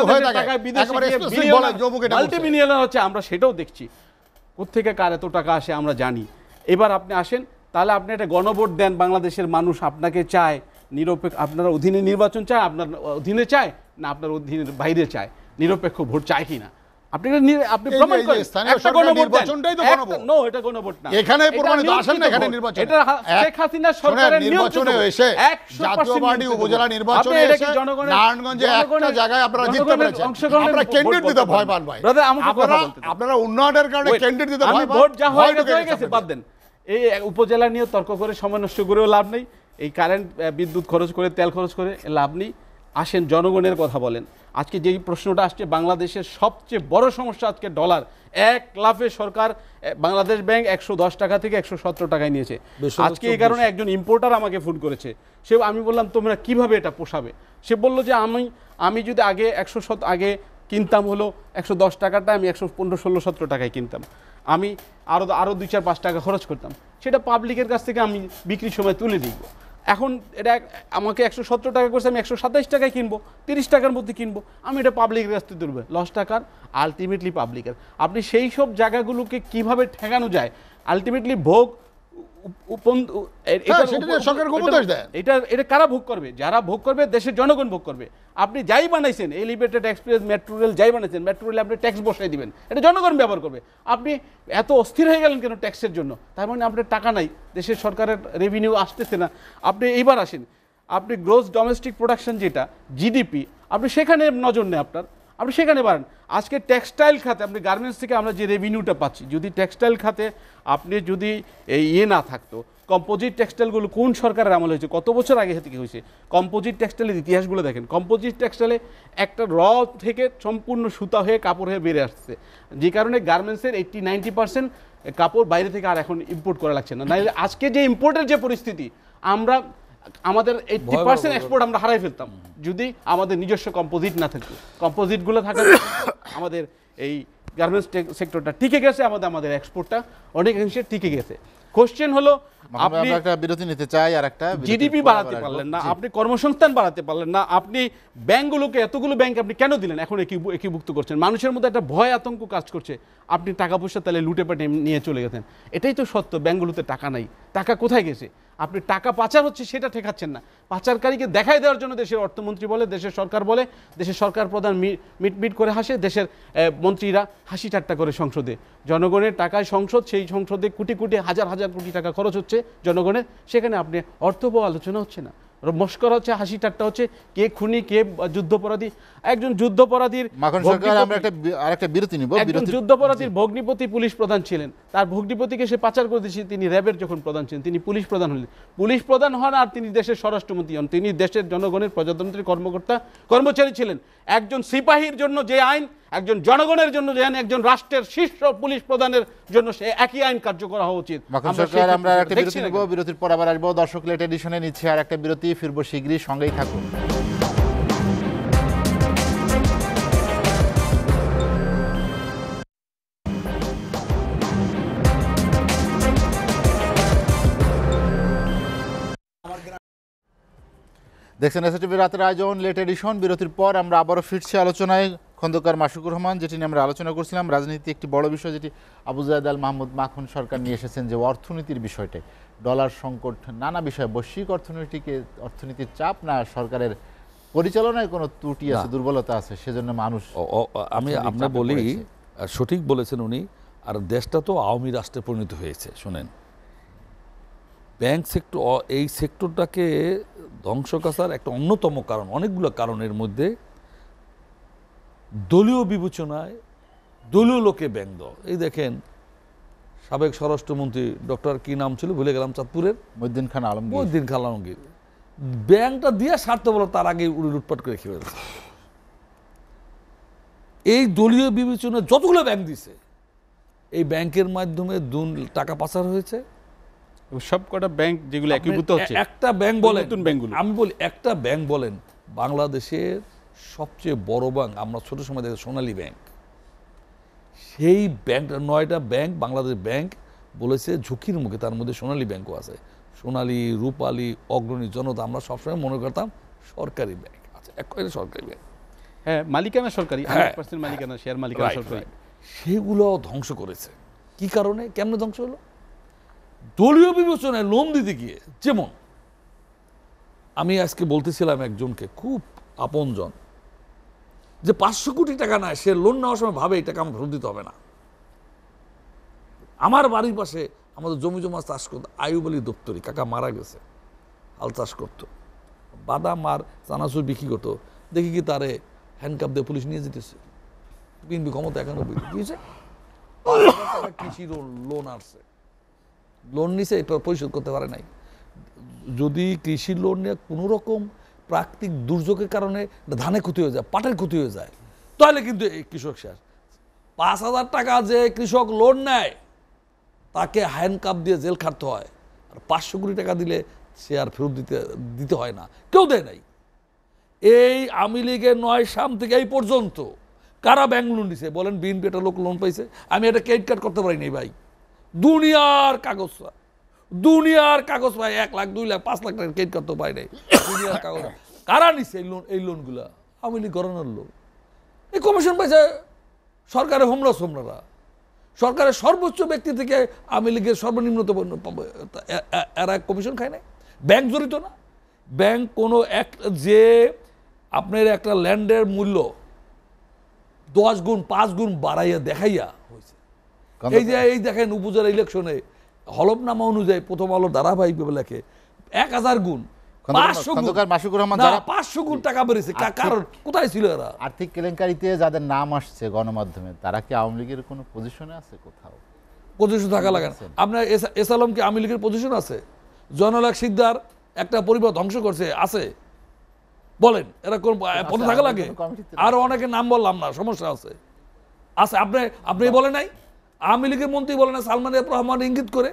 হয়ে হচ্ছে আমরা সেটাও দেখছি। কোথেকে কার এত টাকা আসে আমরা জানি। এবার আপনি আসেন তাহলে আপনি একটা গণভোট দেন বাংলাদেশের মানুষ আপনাকে চায় নিরপেক্ষ আপনার অধীনে নির্বাচন চায় আপনার অধীনে চায় না আপনার অধীনের বাইরে চায়। নিরপেক্ষ ভোট চায় কিনা আপনি আপনি প্রমাণ করেন। স্থানীয় একটা সরকারের গণভোট দেন। নির্বাচনটাই তো একটা- এটা গণভোট না। এখানে প্রমাণিত আসেন না এখানে নির্বাচন। এটা শেখ হাসিনা সরকারের নির্বাচনে এসে জাতীয় পার্টি উপজেলা নির্বাচনে আপনি এটা কি এসে নারায়ণগঞ্জে একটা জায়গায় আপনারা জিততে পেরেছেন। আপনারা ক্যান্ডিডেট দিতে ভয় পান ভাই। Brother, আমাকে কথা বলতে আপনারা উন্নয়নের কারণে Wait, ক্যান্ডিডেট দিতে ভয় পান। ভোট যা ভয় হয়ে গেছে বাদ দেন। এই উপজেলা নিয়ে তর্ক করে সময় নষ্ট করেও লাভ নেই। এই কারেন্ট বিদ্যুৎ খরচ করে তেল খরচ করে লাভ নেই। আসেন জনগণের কথা বলেন। আজকে যেই প্রশ্নটা আসছে বাংলাদেশের সবচেয়ে বড় সমস্যা আজকে ডলার। এক লাফে সরকার বাংলাদেশ ব্যাংক একশো দশ টাকা থেকে একশো সতেরো টাকায় নিয়েছে। আজকে এই কারণে একজন ইম্পোর্টার আমাকে ফোন করেছে। সে আমি বললাম তোমরা কীভাবে এটা পোষাবে? সে বলল যে আমি আমি যদি আগে একশো শত আগে কিনতাম হলো একশো দশ টাকাটা আমি একশো পনেরো ষোলো সতেরো টাকায় কিনতাম। আমি আরও আরও দুই চার পাঁচ টাকা খরচ করতাম। সেটা পাবলিকের কাছ থেকে আমি বিক্রির সময় তুলে দিব এখন এটা আমাকে একশো সত্তর টাকা করছে, আমি একশো সাতাইশ টাকায় কিনবো, তিরিশ টাকার মধ্যে কিনবো। আমি এটা পাবলিকের কাছ থেকে তুলবো। লস টাকার আলটিমেটলি পাবলিকের আপনি সেই সব জায়গাগুলোকে কীভাবে ঠেকানো যায় আলটিমেটলি ভোগ এটা- দেন। এটা এটা কারা ভোগ করবে? যারা ভোগ করবে দেশের জনগণ ভোগ করবে। আপনি যাই বানাইছেন এলিভেটেড এক্সপ্রেস মেট্রো রেল যাই বানাইছেন মেট্রো রেলে আপনি ট্যাক্স বসাই দিবেন। এটা জনগণ ব্যবহার করবে। আপনি এত অস্থির হয়ে গেলেন কেন ট্যাক্সের জন্য? তার মানে আপনার টাকা নাই। দেশের সরকারের রেভিনিউ আসতেছে না। আপনি এইবার আসেন। আপনি গ্রোস ডোমেস্টিক প্রোডাকশন যেটা জিডিপি আপনি সেখানে নজর নেই আপনার। আপনি সেখানে বাড়েন আজকে টেক্সটাইল খাতে আপনি গার্মেন্টস থেকে আমরা যে রেভিনিউটা পাচ্ছি, যদি টেক্সটাইল খাতে আপনি যদি এই ইয়ে না থাকতো কম্পোজিট টেক্সটাইলগুলো কোন সরকারের আমল হয়েছে, কত বছর আগে থেকে হয়েছে? কম্পোজিট টেক্সটাইলের ইতিহাসগুলো দেখেন। কম্পোজিট টেক্সটাইলে একটা র থেকে সম্পূর্ণ সুতা হয়ে কাপড় হয়ে বেড়ে আসছে। যে কারণে গার্মেন্টসের এইট্টি নাইনটি পার্সেন্ট কাপড় বাইরে থেকে আর এখন ইম্পোর্ট করা লাগছে না। নাহলে আজকে যে ইম্পোর্টের যে পরিস্থিতি, আমরা আমাদের এইট্টি পার্সেন্ট এক্সপোর্ট আমরা হারাই ফেলতাম। যদি আমাদের নিজস্ব কম্পোজিট না থাকতো। কম্পোজিটগুলো থাকার (coughs) আমাদের এই গার্মেন্টস সেক্টরটা টিকে গেছে আমাদের আমাদের এক্সপোর্টটা অনেকাংশে টিকে গেছে। কোশ্চেন হলো আপনি একটা বিরতি নিতে চাই আর একটা জিডিপি বাড়াতে পারলেন না আপনি কর্মসংস্থান বাড়াতে পারলেন না আপনি ব্যাংকগুলোকে এতগুলো ব্যাংক আপনি কেন দিলেন? এখন একীভূ- একীভুক্ত করছেন। মানুষের মধ্যে একটা ভয় আতঙ্ক কাজ করছে। আপনি টাকা পয়সা তাহলে লুটে পাটে নিয়ে চলে গেছেন। এটাই তো সত্য ব্যাংকগুলোতে টাকা নাই। টাকা কোথায় গেছে? আপনি টাকা পাচার হচ্ছে সেটা ঠেকাচ্ছেন না। পাচারকারীকে দেখাই দেওয়ার জন্য দেশের অর্থমন্ত্রী বলে, দেশের সরকার বলে, দেশের সরকার প্রধান মিটমিট মিট করে হাসে, দেশের মন্ত্রীরা হাসি ঠাট্টা করে সংসদে। জনগণের টাকায় সংসদ, সেই সংসদে কোটি কোটি, হাজার হাজার কোটি টাকা খরচ হচ্ছে জনগণের। সেখানে আপনি অর্থবহ আলোচনা হচ্ছে না। মস্কর হচ্ছে হাসি ঠাট্টা হচ্ছে কে খুনি কে যুদ্ধপরাধী। একজন যুদ্ধপরাধীর একজন যুদ্ধপরাধীর ভগ্নিপতি পুলিশ প্রধান ছিলেন। তার ভগ্নিপতিকে সে পাচার করে দিয়েছে তিনি র্যাবের যখন প্রধান ছিলেন তিনি পুলিশ প্রধান হলেন। পুলিশ প্রধান হন আর তিনি দেশের স্বরাষ্ট্রমন্ত্রী হন। তিনি দেশের জনগণের প্রজাতন্ত্রের কর্মকর্তা কর্মচারী ছিলেন। একজন সিপাহীর জন্য যে আইন একজন জনগণের জন্য যে আইন একজন রাষ্ট্রের শীর্ষ পুলিশ প্রধানের জন্য সে একই আইন কার্যকর হওয়া উচিত। আমরা একটা বিরতি নিব বিরতির পর আবার আসব। দর্শক লেট এডিশনে নিচ্ছে আর একটা বিরতি। ফিরবো শীঘ্রই, সঙ্গেই থাকুন। দেখছেন এসএটিভি রাতের আয়োজন লেট এডিশন বিরতির পর আমরা আবারও ফিরছি আলোচনায়। খন্দকার মাসুকুর রহমান যেটি নিয়ে আমরা আলোচনা করছিলাম রাজনীতি একটি বড় বিষয় যেটি আবু জায়দ আল মাহমুদ মাখন সরকার নিয়ে এসেছেন যে অর্থনীতির বিষয়টি। ডলার সংকট নানা বিষয় বৈশ্বিক অর্থনীতিকে অর্থনীতির চাপ না সরকারের পরিচালনায় কোনো ত্রুটি আছে দুর্বলতা আছে সেজন্য মানুষ আমি আপনার বলি সঠিক বলেছেন উনি আর দেশটা তো আওয়ামী রাষ্ট্রে পরিণত হয়েছে শোনেন। ব্যাংক সেক্টর এই সেক্টরটাকে ধ্বংস করার একটা অন্যতম কারণ অনেকগুলো কারণের মধ্যে দলীয় বিবেচনায় দলীয় লোকে দেওয়া এই দেখেন সাবেক স্বরাষ্ট্রমন্ত্রী ডক্টর কি নাম ছিল? ভুলে গেলাম চাঁদপুরের। মহিউদ্দিন খান আলমগীর। মহিউদ্দিন খান আলমগীর। ব্যাংকটা দিয়ে স্বার্থ বলো তার আগে উড়ি লুটপাট করে খেয়ে এই দলীয় বিবেচনা যতগুলো ব্যাংক দিছে এই ব্যাংকের মাধ্যমে দুন টাকা পাচার হয়েছে। সবকটা ব্যাংক যেগুলো একীভূত হচ্ছে একটা ব্যাংক বলেন আমি বলি একটা ব্যাংক বলেন বাংলাদেশের সবচেয়ে বড় ব্যাংক আমরা ছোট সময় দেখি সোনালী ব্যাংক সেই ব্যাংকটা নয়টা ব্যাংক বাংলাদেশ ব্যাংক বলেছে ঝুঁকির মুখে তার মধ্যে সোনালী ব্যাংকও আছে। সোনালী রূপালী অগ্রণী জনতা আমরা সবসময় মনে করতাম সরকারি ব্যাংক আচ্ছা এক সরকারি ব্যাংক হ্যাঁ মালিকানা সরকারি হ্যাঁ। পার্সেন্ট মালিকানা শেয়ার মালিকানা সরকারি. সেগুলো ধ্বংস করেছে। কি কারণে? কেমনে ধ্বংস হলো? দলীয় বিবেচনায় লোন দিতে গিয়ে যেমন আমি আজকে বলতেছিলাম একজনকে খুব আপনজন যে পাঁচশো কোটি টাকা নেয় সে লোন নেওয়ার সময় ভাবে এই টাকা আমার ফেরত দিতে হবে না। আমার বাড়ির পাশে আমাদের জমি জমা চাষ করতো আয়ুব আলী দপ্তরি, কাকা মারা গেছে, হাল চাষ করতো। বাদাম আর চানাচুর বিক্রি করতো। দেখি কি তারে হ্যান্ডকাপ দিয়ে পুলিশ নিয়ে যেতেছে। বিএনপি ক্ষমতা একানব্বই দিয়েছে কৃষি লোন আসছে। লোন নিছে এটা পরিশোধ করতে পারে নাই। যদি কৃষি লোন নিয়ে কোনো রকম প্রাকৃতিক দুর্যোগের কারণে ধানে ক্ষতি হয়ে যায়, পাটের ক্ষতি হয়ে যায়। তাহলে কিন্তু এই কৃষক শেষ পাঁচ হাজার টাকা যে কৃষক লোন নেয়, তাকে হ্যান্ড কাপ দিয়ে জেল খাটতে হয়। আর পাঁচশো কোটি টাকা দিলে সে আর ফেরত দিতে দিতে হয় না। কেউ দেয় নাই। এই আওয়ামী লীগের নয় সাম থেকে এই পর্যন্ত কারা ব্যাংক লোন দিছে বলেন, বিএনপি একটা লোক লোন পাইছে। আমি এটা ক্রেডিট কার্ড করতে পারি নাই ভাই। দুনিয়ার কাগজ। দুনিয়ার কাগজ পাই এক লাখ দুই লাখ পাঁচ লাখ টাকা ক্রেডিট করতে পারি নাই। দুনিয়ার কাগজ। কারা নিছে এই লোন এই লোনগুলা আওয়ামী লীগ গড়ানোর লোন এই কমিশন পাইছে সরকারের হোমরা সোমরারা সরকারের সর্বোচ্চ ব্যক্তি থেকে আওয়ামী লীগের এ- এরা কমিশন খায় নাই। ব্যাংক জড়িত না। ব্যাংক কোনো এক যে আপনার একটা ল্যান্ডের মূল্য দশ গুণ পাঁচ গুণ বাড়াইয়া দেখাইয়া হয়েছে এই যে এই দেখেন উপজেলা ইলেকশনে হলফনামা অনুযায়ী প্রথম আলো ধারাবাহিক লেখে এক হাজার গুণ কা- আর্থিক- কারণ কোথায় ছিল এরা? আর্থিক কেলেঙ্কারিতে যাদের নাম আসছে গণমাধ্যমে তারা কি আওয়ামী লীগের কোনো পজিশনে আছে কোথাও? পজিশন থাকা লাগে আপনার এস- এস আলম কি আওয়ামী লীগের পজিশন আছে? জয়নালাক সিকদার একটা পরিবার ধ্বংস করছে আছে? বলেন এরা কোন পদে থাকা লাগে? আরও অনেকে নাম বললাম না সমস্যা আছে। আছে আপনি আপনি বলে নাই? আওয়ামী লীগের মন্ত্রী বলে না, সালমান রহমান ইঙ্গিত করে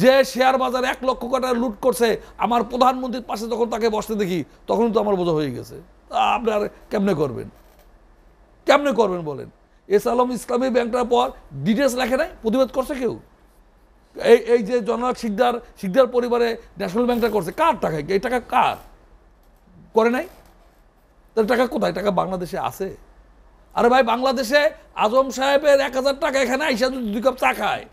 যে শেয়ার বাজার এক লক্ষ টাকা লুট করছে, আমার প্রধানমন্ত্রীর পাশে যখন তাকে বসতে দেখি তখন তো আমার বোঝা হয়ে গেছে। তা আপনি আর কেমনে করবেন? কেমনে করবেন বলেন? এস আলম ইসলামী ব্যাংকটার পর ডিটেলস লেখে নাই? প্রতিবাদ করছে কেউ? এই এই যে জনক শিকদার শিকদার পরিবারে ন্যাশনাল ব্যাংকটা করছে, কার টাকা? এই টাকা কার? করে নাই? তার টাকা কোথায়? টাকা বাংলাদেশে আছে? আরে ভাই বাংলাদেশে আজম সাহেবের এক হাজার টাকা এখানে আইসা যদি দুই কাপ চা খায়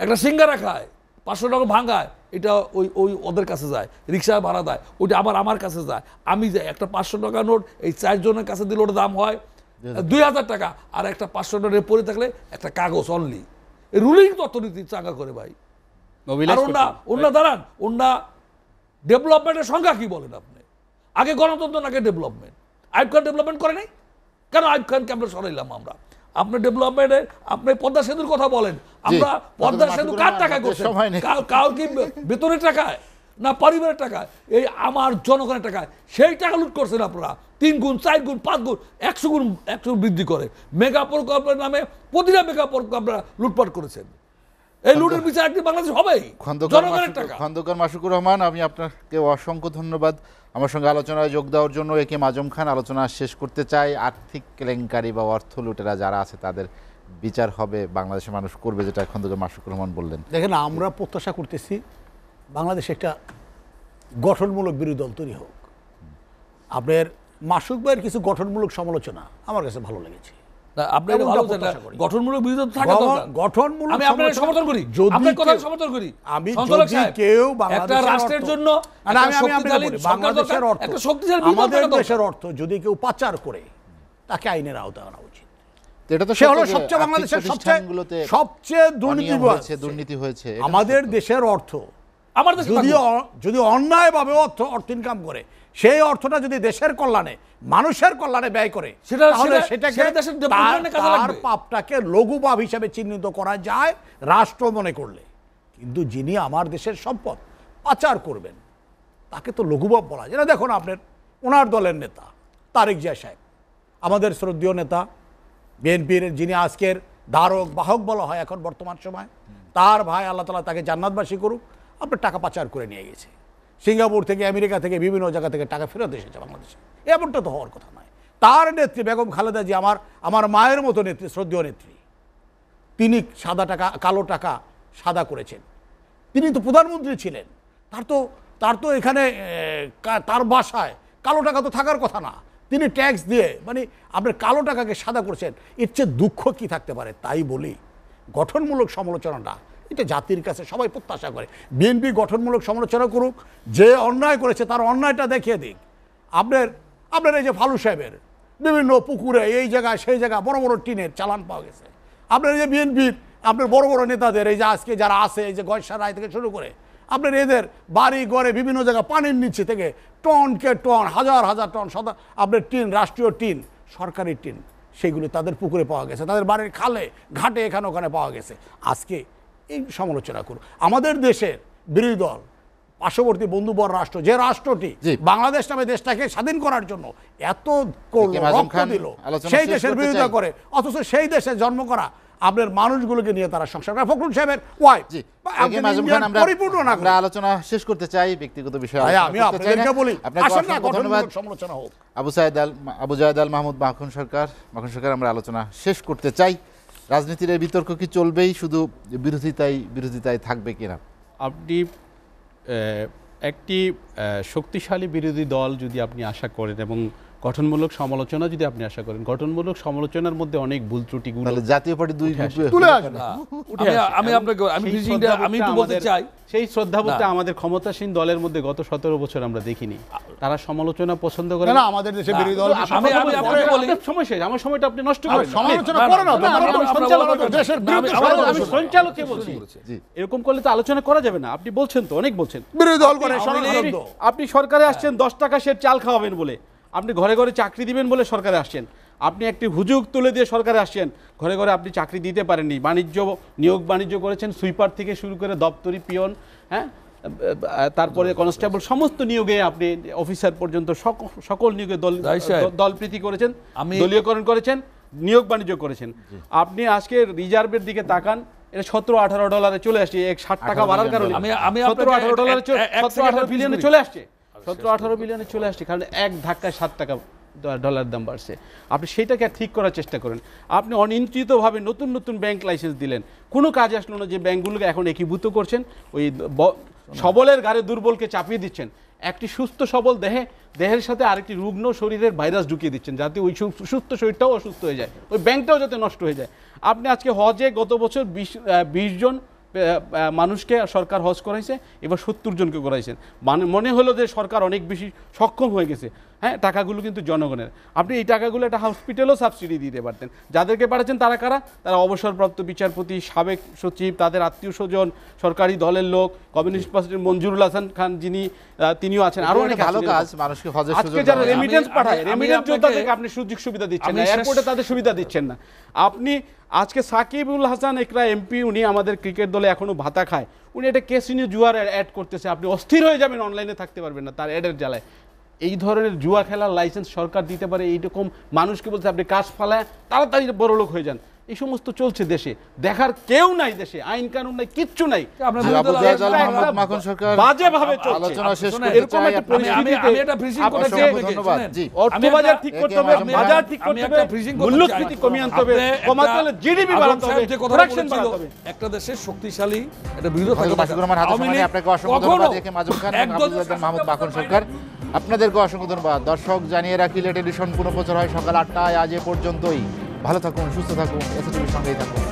একটা সিঙ্গারা খায় পাঁচশো টাকা ভাঙায় এটা ওই ওই ওদের কাছে যায় রিক্সা ভাড়া দেয় ওইটা আবার আমার কাছে যায়। আমি যাই একটা পাঁচশো টাকা নোট এই চারজনের কাছে দিলে ওটা দাম হয় দুই হাজার টাকা আর একটা পাঁচশো টাকা পরে থাকলে একটা কাগজ অনলি রুলিং অর্থনীতি চাঙ্গা করে ভাই। আর ওনা দাঁড়ান ওনা ডেভেলপমেন্টের সংখ্যা কি বলেন আপনি? আগে গণতন্ত্র নাকি ডেভেলপমেন্ট খান ডেভেলপমেন্ট করে নাই? কেন আইব খানকে আমরা সরাইলাম আমরা? আপনি ডেভেলপমেন্টে আপনি পদ্মা সেতুর কথা বলেন। আমরা পদ্মা সেতু কার আমাদের করছেন? কার কার কি বেতনের টাকায় না পরিবারের টাকা এই আমার জনগণের টাকায়। সেই টাকা লুট করছেন আপনারা। তিন গুণ চার গুণ পাঁচ গুণ একশো গুণ একশো বৃদ্ধি করে। মেগা প্রকল্পের নামে প্রতিটা মেগা প্রকল্প আপনারা লুটপাট করেছেন। এই লুটের বিচার একদিন বাংলাদেশ হবেই। খন্দকার জনগণের টাকা। খন্দকার মাসুকুর রহমান আমি আপনাকে অসংখ্য ধন্যবাদ। আমার সঙ্গে আলোচনায় যোগ দেওয়ার জন্য একে মাজম খান আলোচনা শেষ করতে চাই। আর্থিক কেলেঙ্কারি বা অর্থ লুটেরা যারা আছে তাদের বিচার হবে বাংলাদেশের মানুষ করবে যেটা খন্দকার মাসুকুর রহমান বললেন। দেখেন আমরা প্রত্যাশা করতেছি বাংলাদেশে একটা গঠনমূলক বিরোধী দল তৈরি হোক। আপনার মাসুক ভাইয়ের কিছু গঠনমূলক সমালোচনা আমার কাছে ভালো লেগেছে। না, আপনি এমনটা ভালো প্রত্যাশা করি। গঠনমূলক বিরোধী থাকা দরকার। গঠনমূলক আমি আপনার সমর্থন করি। আপনার কথা সমর্থন করি। আমি যদি কেউ একটা রাষ্ট্রের জন্য না, একটা আমি- আমি আপনাকে শক্তিশালী বলি, সরকার বাংলাদেশের অর্থ একটা শক্তিশালী আমাদের দেশের অর্থ যদি কেউ পাচার করে তাকে আইনের আওতায় আনা উচিত। এটা তো সে হলো সবচেয়ে আর্থিক বাংলাদেশের সবচেয়ে সবচেয়ে অনিয়ম হয়েছে দুর্নীতি হয়েছে আমাদের দেশের অর্থ আমার যদি অন্যায়ভাবে অর্থ অর্থ ইনকাম করে সেই অর্থটা যদি দেশের কল্যাণে মানুষের কল্যাণে ব্যয় করে তাহলে সেটাকে তার লাগবে। পাপটাকে লঘু পাপ হিসাবে চিহ্নিত করা যায় রাষ্ট্র মনে করলে। কিন্তু যিনি আমার দেশের সম্পদ পাচার করবেন তাকে তো লঘুবাব বলা যায়। না দেখুন আপনার ওনার দলের নেতা তারেক জিয়া সাহেব। আমাদের শ্রদ্ধীয় নেতা বিএনপির যিনি আজকের ধারক বাহক বলা হয় এখন বর্তমান সময় তার ভাই আল্লাহ তালা তাকে জান্নাতবাসী করুক আপনার টাকা পাচার করে নিয়ে গেছে। সিঙ্গাপুর থেকে, আমেরিকা থেকে, বিভিন্ন জায়গা থেকে টাকা ফেরত এসেছে বাংলাদেশে। এমনটা তো হওয়ার কথা নয়। তার নেত্রী বেগম খালেদা জি আমার আমার মায়ের মতো নেত্রী, শ্রদ্ধেয় নেত্রী। তিনি সাদা টাকা, কালো টাকা সাদা করেছেন। তিনি তো প্রধানমন্ত্রী ছিলেন। তার তো তার তো এখানে তার বাসায় কালো টাকা তো থাকার কথা না। তিনি ট্যাক্স দিয়ে মানে আপনার কালো টাকাকে সাদা করেছেন, এর চেয়ে দুঃখ কি থাকতে পারে তাই বলি। গঠনমূলক সমালোচনাটা এটা জাতির কাছে সবাই প্রত্যাশা করে। বিএনপি গঠনমূলক সমালোচনা করুক, যে অন্যায় করেছে তার অন্যায়টা দেখিয়ে দিক। আপনার আপনার এই যে ফালু সাহেবের, বিভিন্ন পুকুরে এই জায়গায় সেই জায়গায় বড় বড় টিনের চালান পাওয়া গেছে। আপনার এই যে বিএনপির, আপনার বড় বড় নেতাদের এই যে আজকে যারা আছে, এই যে গয়সা রায় থেকে শুরু করে, আপনার এদের বাড়ি ঘরে বিভিন্ন জায়গায় পানির নিচে থেকে টনকে টন, হাজার হাজার টন সদা, আপনার টিন, রাষ্ট্রীয় টিন, সরকারি টিন, সেগুলো তাদের পুকুরে পাওয়া গেছে। তাদের বাড়ির খালে, ঘাটে, এখানে, ওখানে পাওয়া গেছে। আজকে এই সমালোচনা করুন। আমাদের দেশের বিরোধী দল পার্শ্ববর্তী বন্ধুবর রাষ্ট্র যে রাষ্ট্রটি বাংলাদেশ নামে দেশটাকে স্বাধীন করার জন্য এত করল, রক্ত দিল সেই দেশের বিরোধিতা করে অথচ সেই দেশে জন্ম করা আপনার মানুষগুলোকে নিয়ে তারা সংসার করে। ফখরুল সাহেবের ওয়াইফ পরিপূর্ণ না আমরা আলোচনা শেষ করতে চাই ব্যক্তিগত বিষয়ে আমি করতে চাই না। আপনাদেরকে বলি আসেন না ধন্যবাদ। সমালোচনা হোক। আবু সাইদ আল আবু জায়দ আল মাহমুদ মাখন সরকার মাখন সরকার আমরা আলোচনা শেষ করতে চাই। রাজনীতির এই বিতর্ক কি চলবেই? শুধু বিরোধিতাই, বিরোধিতায় থাকবে কিনা? আপনি একটি শক্তিশালী বিরোধী দল যদি আপনি আশা করেন এবং গঠনমূলক সমালোচনা যদি আপনি আশা করেন গঠনমূলক সমালোচনার মধ্যে অনেক ভুল ত্রুটিগুলো তাহলে জাতীয় পার্টি দুই তুলে আসবে। আমি- আসে। আমি আপনাকে- আমি আমি একটু বলতে আমাদের- চাই। সেই শ্রদ্ধাবোধটা আমাদের ক্ষমতাসীন দলের মধ্যে গত সতেরো বছর আমরা দেখিনি। তারা সমালোচনা পছন্দ করে না আমাদের দেশে বিরোধী দল আমি- আমি- আপনাকে বলি- সময় শেষ। আমার সময়টা আপনি নষ্ট করেন। সমালোচনা না, করে সঞ্চালক দেশের বিরুদ্ধে আমি-। সঞ্চালককে বলছি। এরকম করলে তো আলোচনা করা যাবে না। আপনি বলছেন তো অনেক বলছেন। বিরোধী দল করে আপনি- সরকার আপনি- আপনি সরকারে আসছেন দশ টাকা সে চাল খাওয়াবেন বলে। আপনি ঘরে ঘরে চাকরি দিবেন বলে সরকারে আসছেন। আপনি একটি হুজুগ তুলে দিয়ে সরকারে আসছেন। ঘরে ঘরে আপনি চাকরি দিতে পারেননি। বাণিজ্য নিয়োগ বাণিজ্য করেছেন সুইপার থেকে শুরু করে দপ্তরি পিয়ন হ্যাঁ? তারপরে কনস্টেবল সমস্ত নিয়োগে আপনি অফিসার পর্যন্ত সক- সকল নিয়োগে দল। দলপ্রীতি করেছেন দলীয়করণ করেছেন নিয়োগ বাণিজ্য করেছেন। আপনি আজকে রিজার্ভের দিকে তাকান এটা সতেরো আঠারো ডলারে চলে আসছে এক ষাট টাকা 18 বাড়ার কারণে। সতেরো আঠারো ডলারে সতেরো আঠারো বিলিয়নে চলে আসছে। সতেরো আঠারো বিলিয়নে চলে আসছে কারণ এক ধাক্কায় সাত টাকা ডলার দাম বাড়ছে। আপনি সেটাকে ঠিক করার চেষ্টা করেন। আপনি অনিয়ন্ত্রিতভাবে নতুন নতুন ব্যাংক লাইসেন্স দিলেন। কোনো কাজ আসলো না যে ব্যাংকগুলোকে এখন একীভূত করছেন। ওই সবলের গাড়ে দুর্বলকে চাপিয়ে দিচ্ছেন। একটি সুস্থ সবল দেহে দেহের সাথে আরেকটি রুগ্ন শরীরের ভাইরাস ঢুকিয়ে দিচ্ছেন যাতে ওই সুস্থ শরীরটাও অসুস্থ হয়ে যায়। ওই ব্যাংকটাও যাতে নষ্ট হয়ে যায়। আপনি আজকে হজে গত বছর বিশ বিশ জন আহ, আহ, মানুষকে সরকার হজ করাইছে, এবার সত্তর জনকে করাইছেন। মানে মনে হলো যে সরকার অনেক বেশি সক্ষম হয়ে গেছে। হ্যাঁ টাকাগুলো কিন্তু জনগণের। আপনি এই টাকাগুলো একটা হসপিটালও সাবসিডি দিতে পারতেন। যাদেরকে পাঠাচ্ছেন তারা কারা? তারা অবসরপ্রাপ্ত বিচারপতি সাবেক সচিব তাদের আত্মীয় স্বজন সরকারি দলের লোক কমিউনিস্ট পার্টির মঞ্জুরুল হাসান খান যিনি তিনিও আছেন। আরও অনেক ভালো কাজ মানুষকে হজের আজকে যারা। রেমিটেন্স পাঠায় রেমিটেন্স যোদ্ধাদেরকে আপনি সুযোগ সুবিধা দিচ্ছেন না। এয়ারপোর্টে তাদের সুবিধা দিচ্ছেন না। আপনি আজকে সাকিবুল হাসান একরা এমপি উনি আমাদের ক্রিকেট দলে এখনও ভাতা খায়। উনি একটা কেসিনিও জুয়ার অ্যাড করতেছে। আপনি অস্থির হয়ে যাবেন অনলাইনে থাকতে পারবেন না তার অ্যাডের জ্বালায়। এই ধরনের জুয়া খেলার লাইসেন্স সরকার দিতে পারে, এইরকম মানুষকে বলছে আপনি কাজ ফালায়, তাড়াতাড়ি বড় লোক হয়ে যান। এই সমস্ত চলছে দেশে। দেখার কেউ নাই দেশে আইন কানুন নাই কিচ্ছু নাই। বাজেভাবে চলছে। এরকম একটা আপনাদের- আমি- আমি আমি এটা ফ্রিজিং করতে আপনাকে- চাই আপনাকে, ধন্যবাদ, শুনেন। জি। অর্থ আমি বাজার একটা- ঠিক করতে হবে বাজার ঠিক করতে হবে মূল্যস্ফীতি কমিয়ে আনতে হবে কমাতে হলে জিডিপি বাড়াতে হবে প্রোডাকশন বাড়াতে হবে। একটা দেশের শক্তিশালী একটা বিরোধ আপনাকে অসংখ্য ধন্যবাদ একে মাজুম খান মাহমুদ মাখন সরকার। আপনাদেরকে অসংখ্য ধন্যবাদ। দর্শক জানিয়ে রাখি লেট এডিশন পুনঃপ্রচার হয় সকাল আটটায় আজ এ পর্যন্তই। ভালো থাকুন সুস্থ থাকুন এসএটিভির সঙ্গেই থাকুন।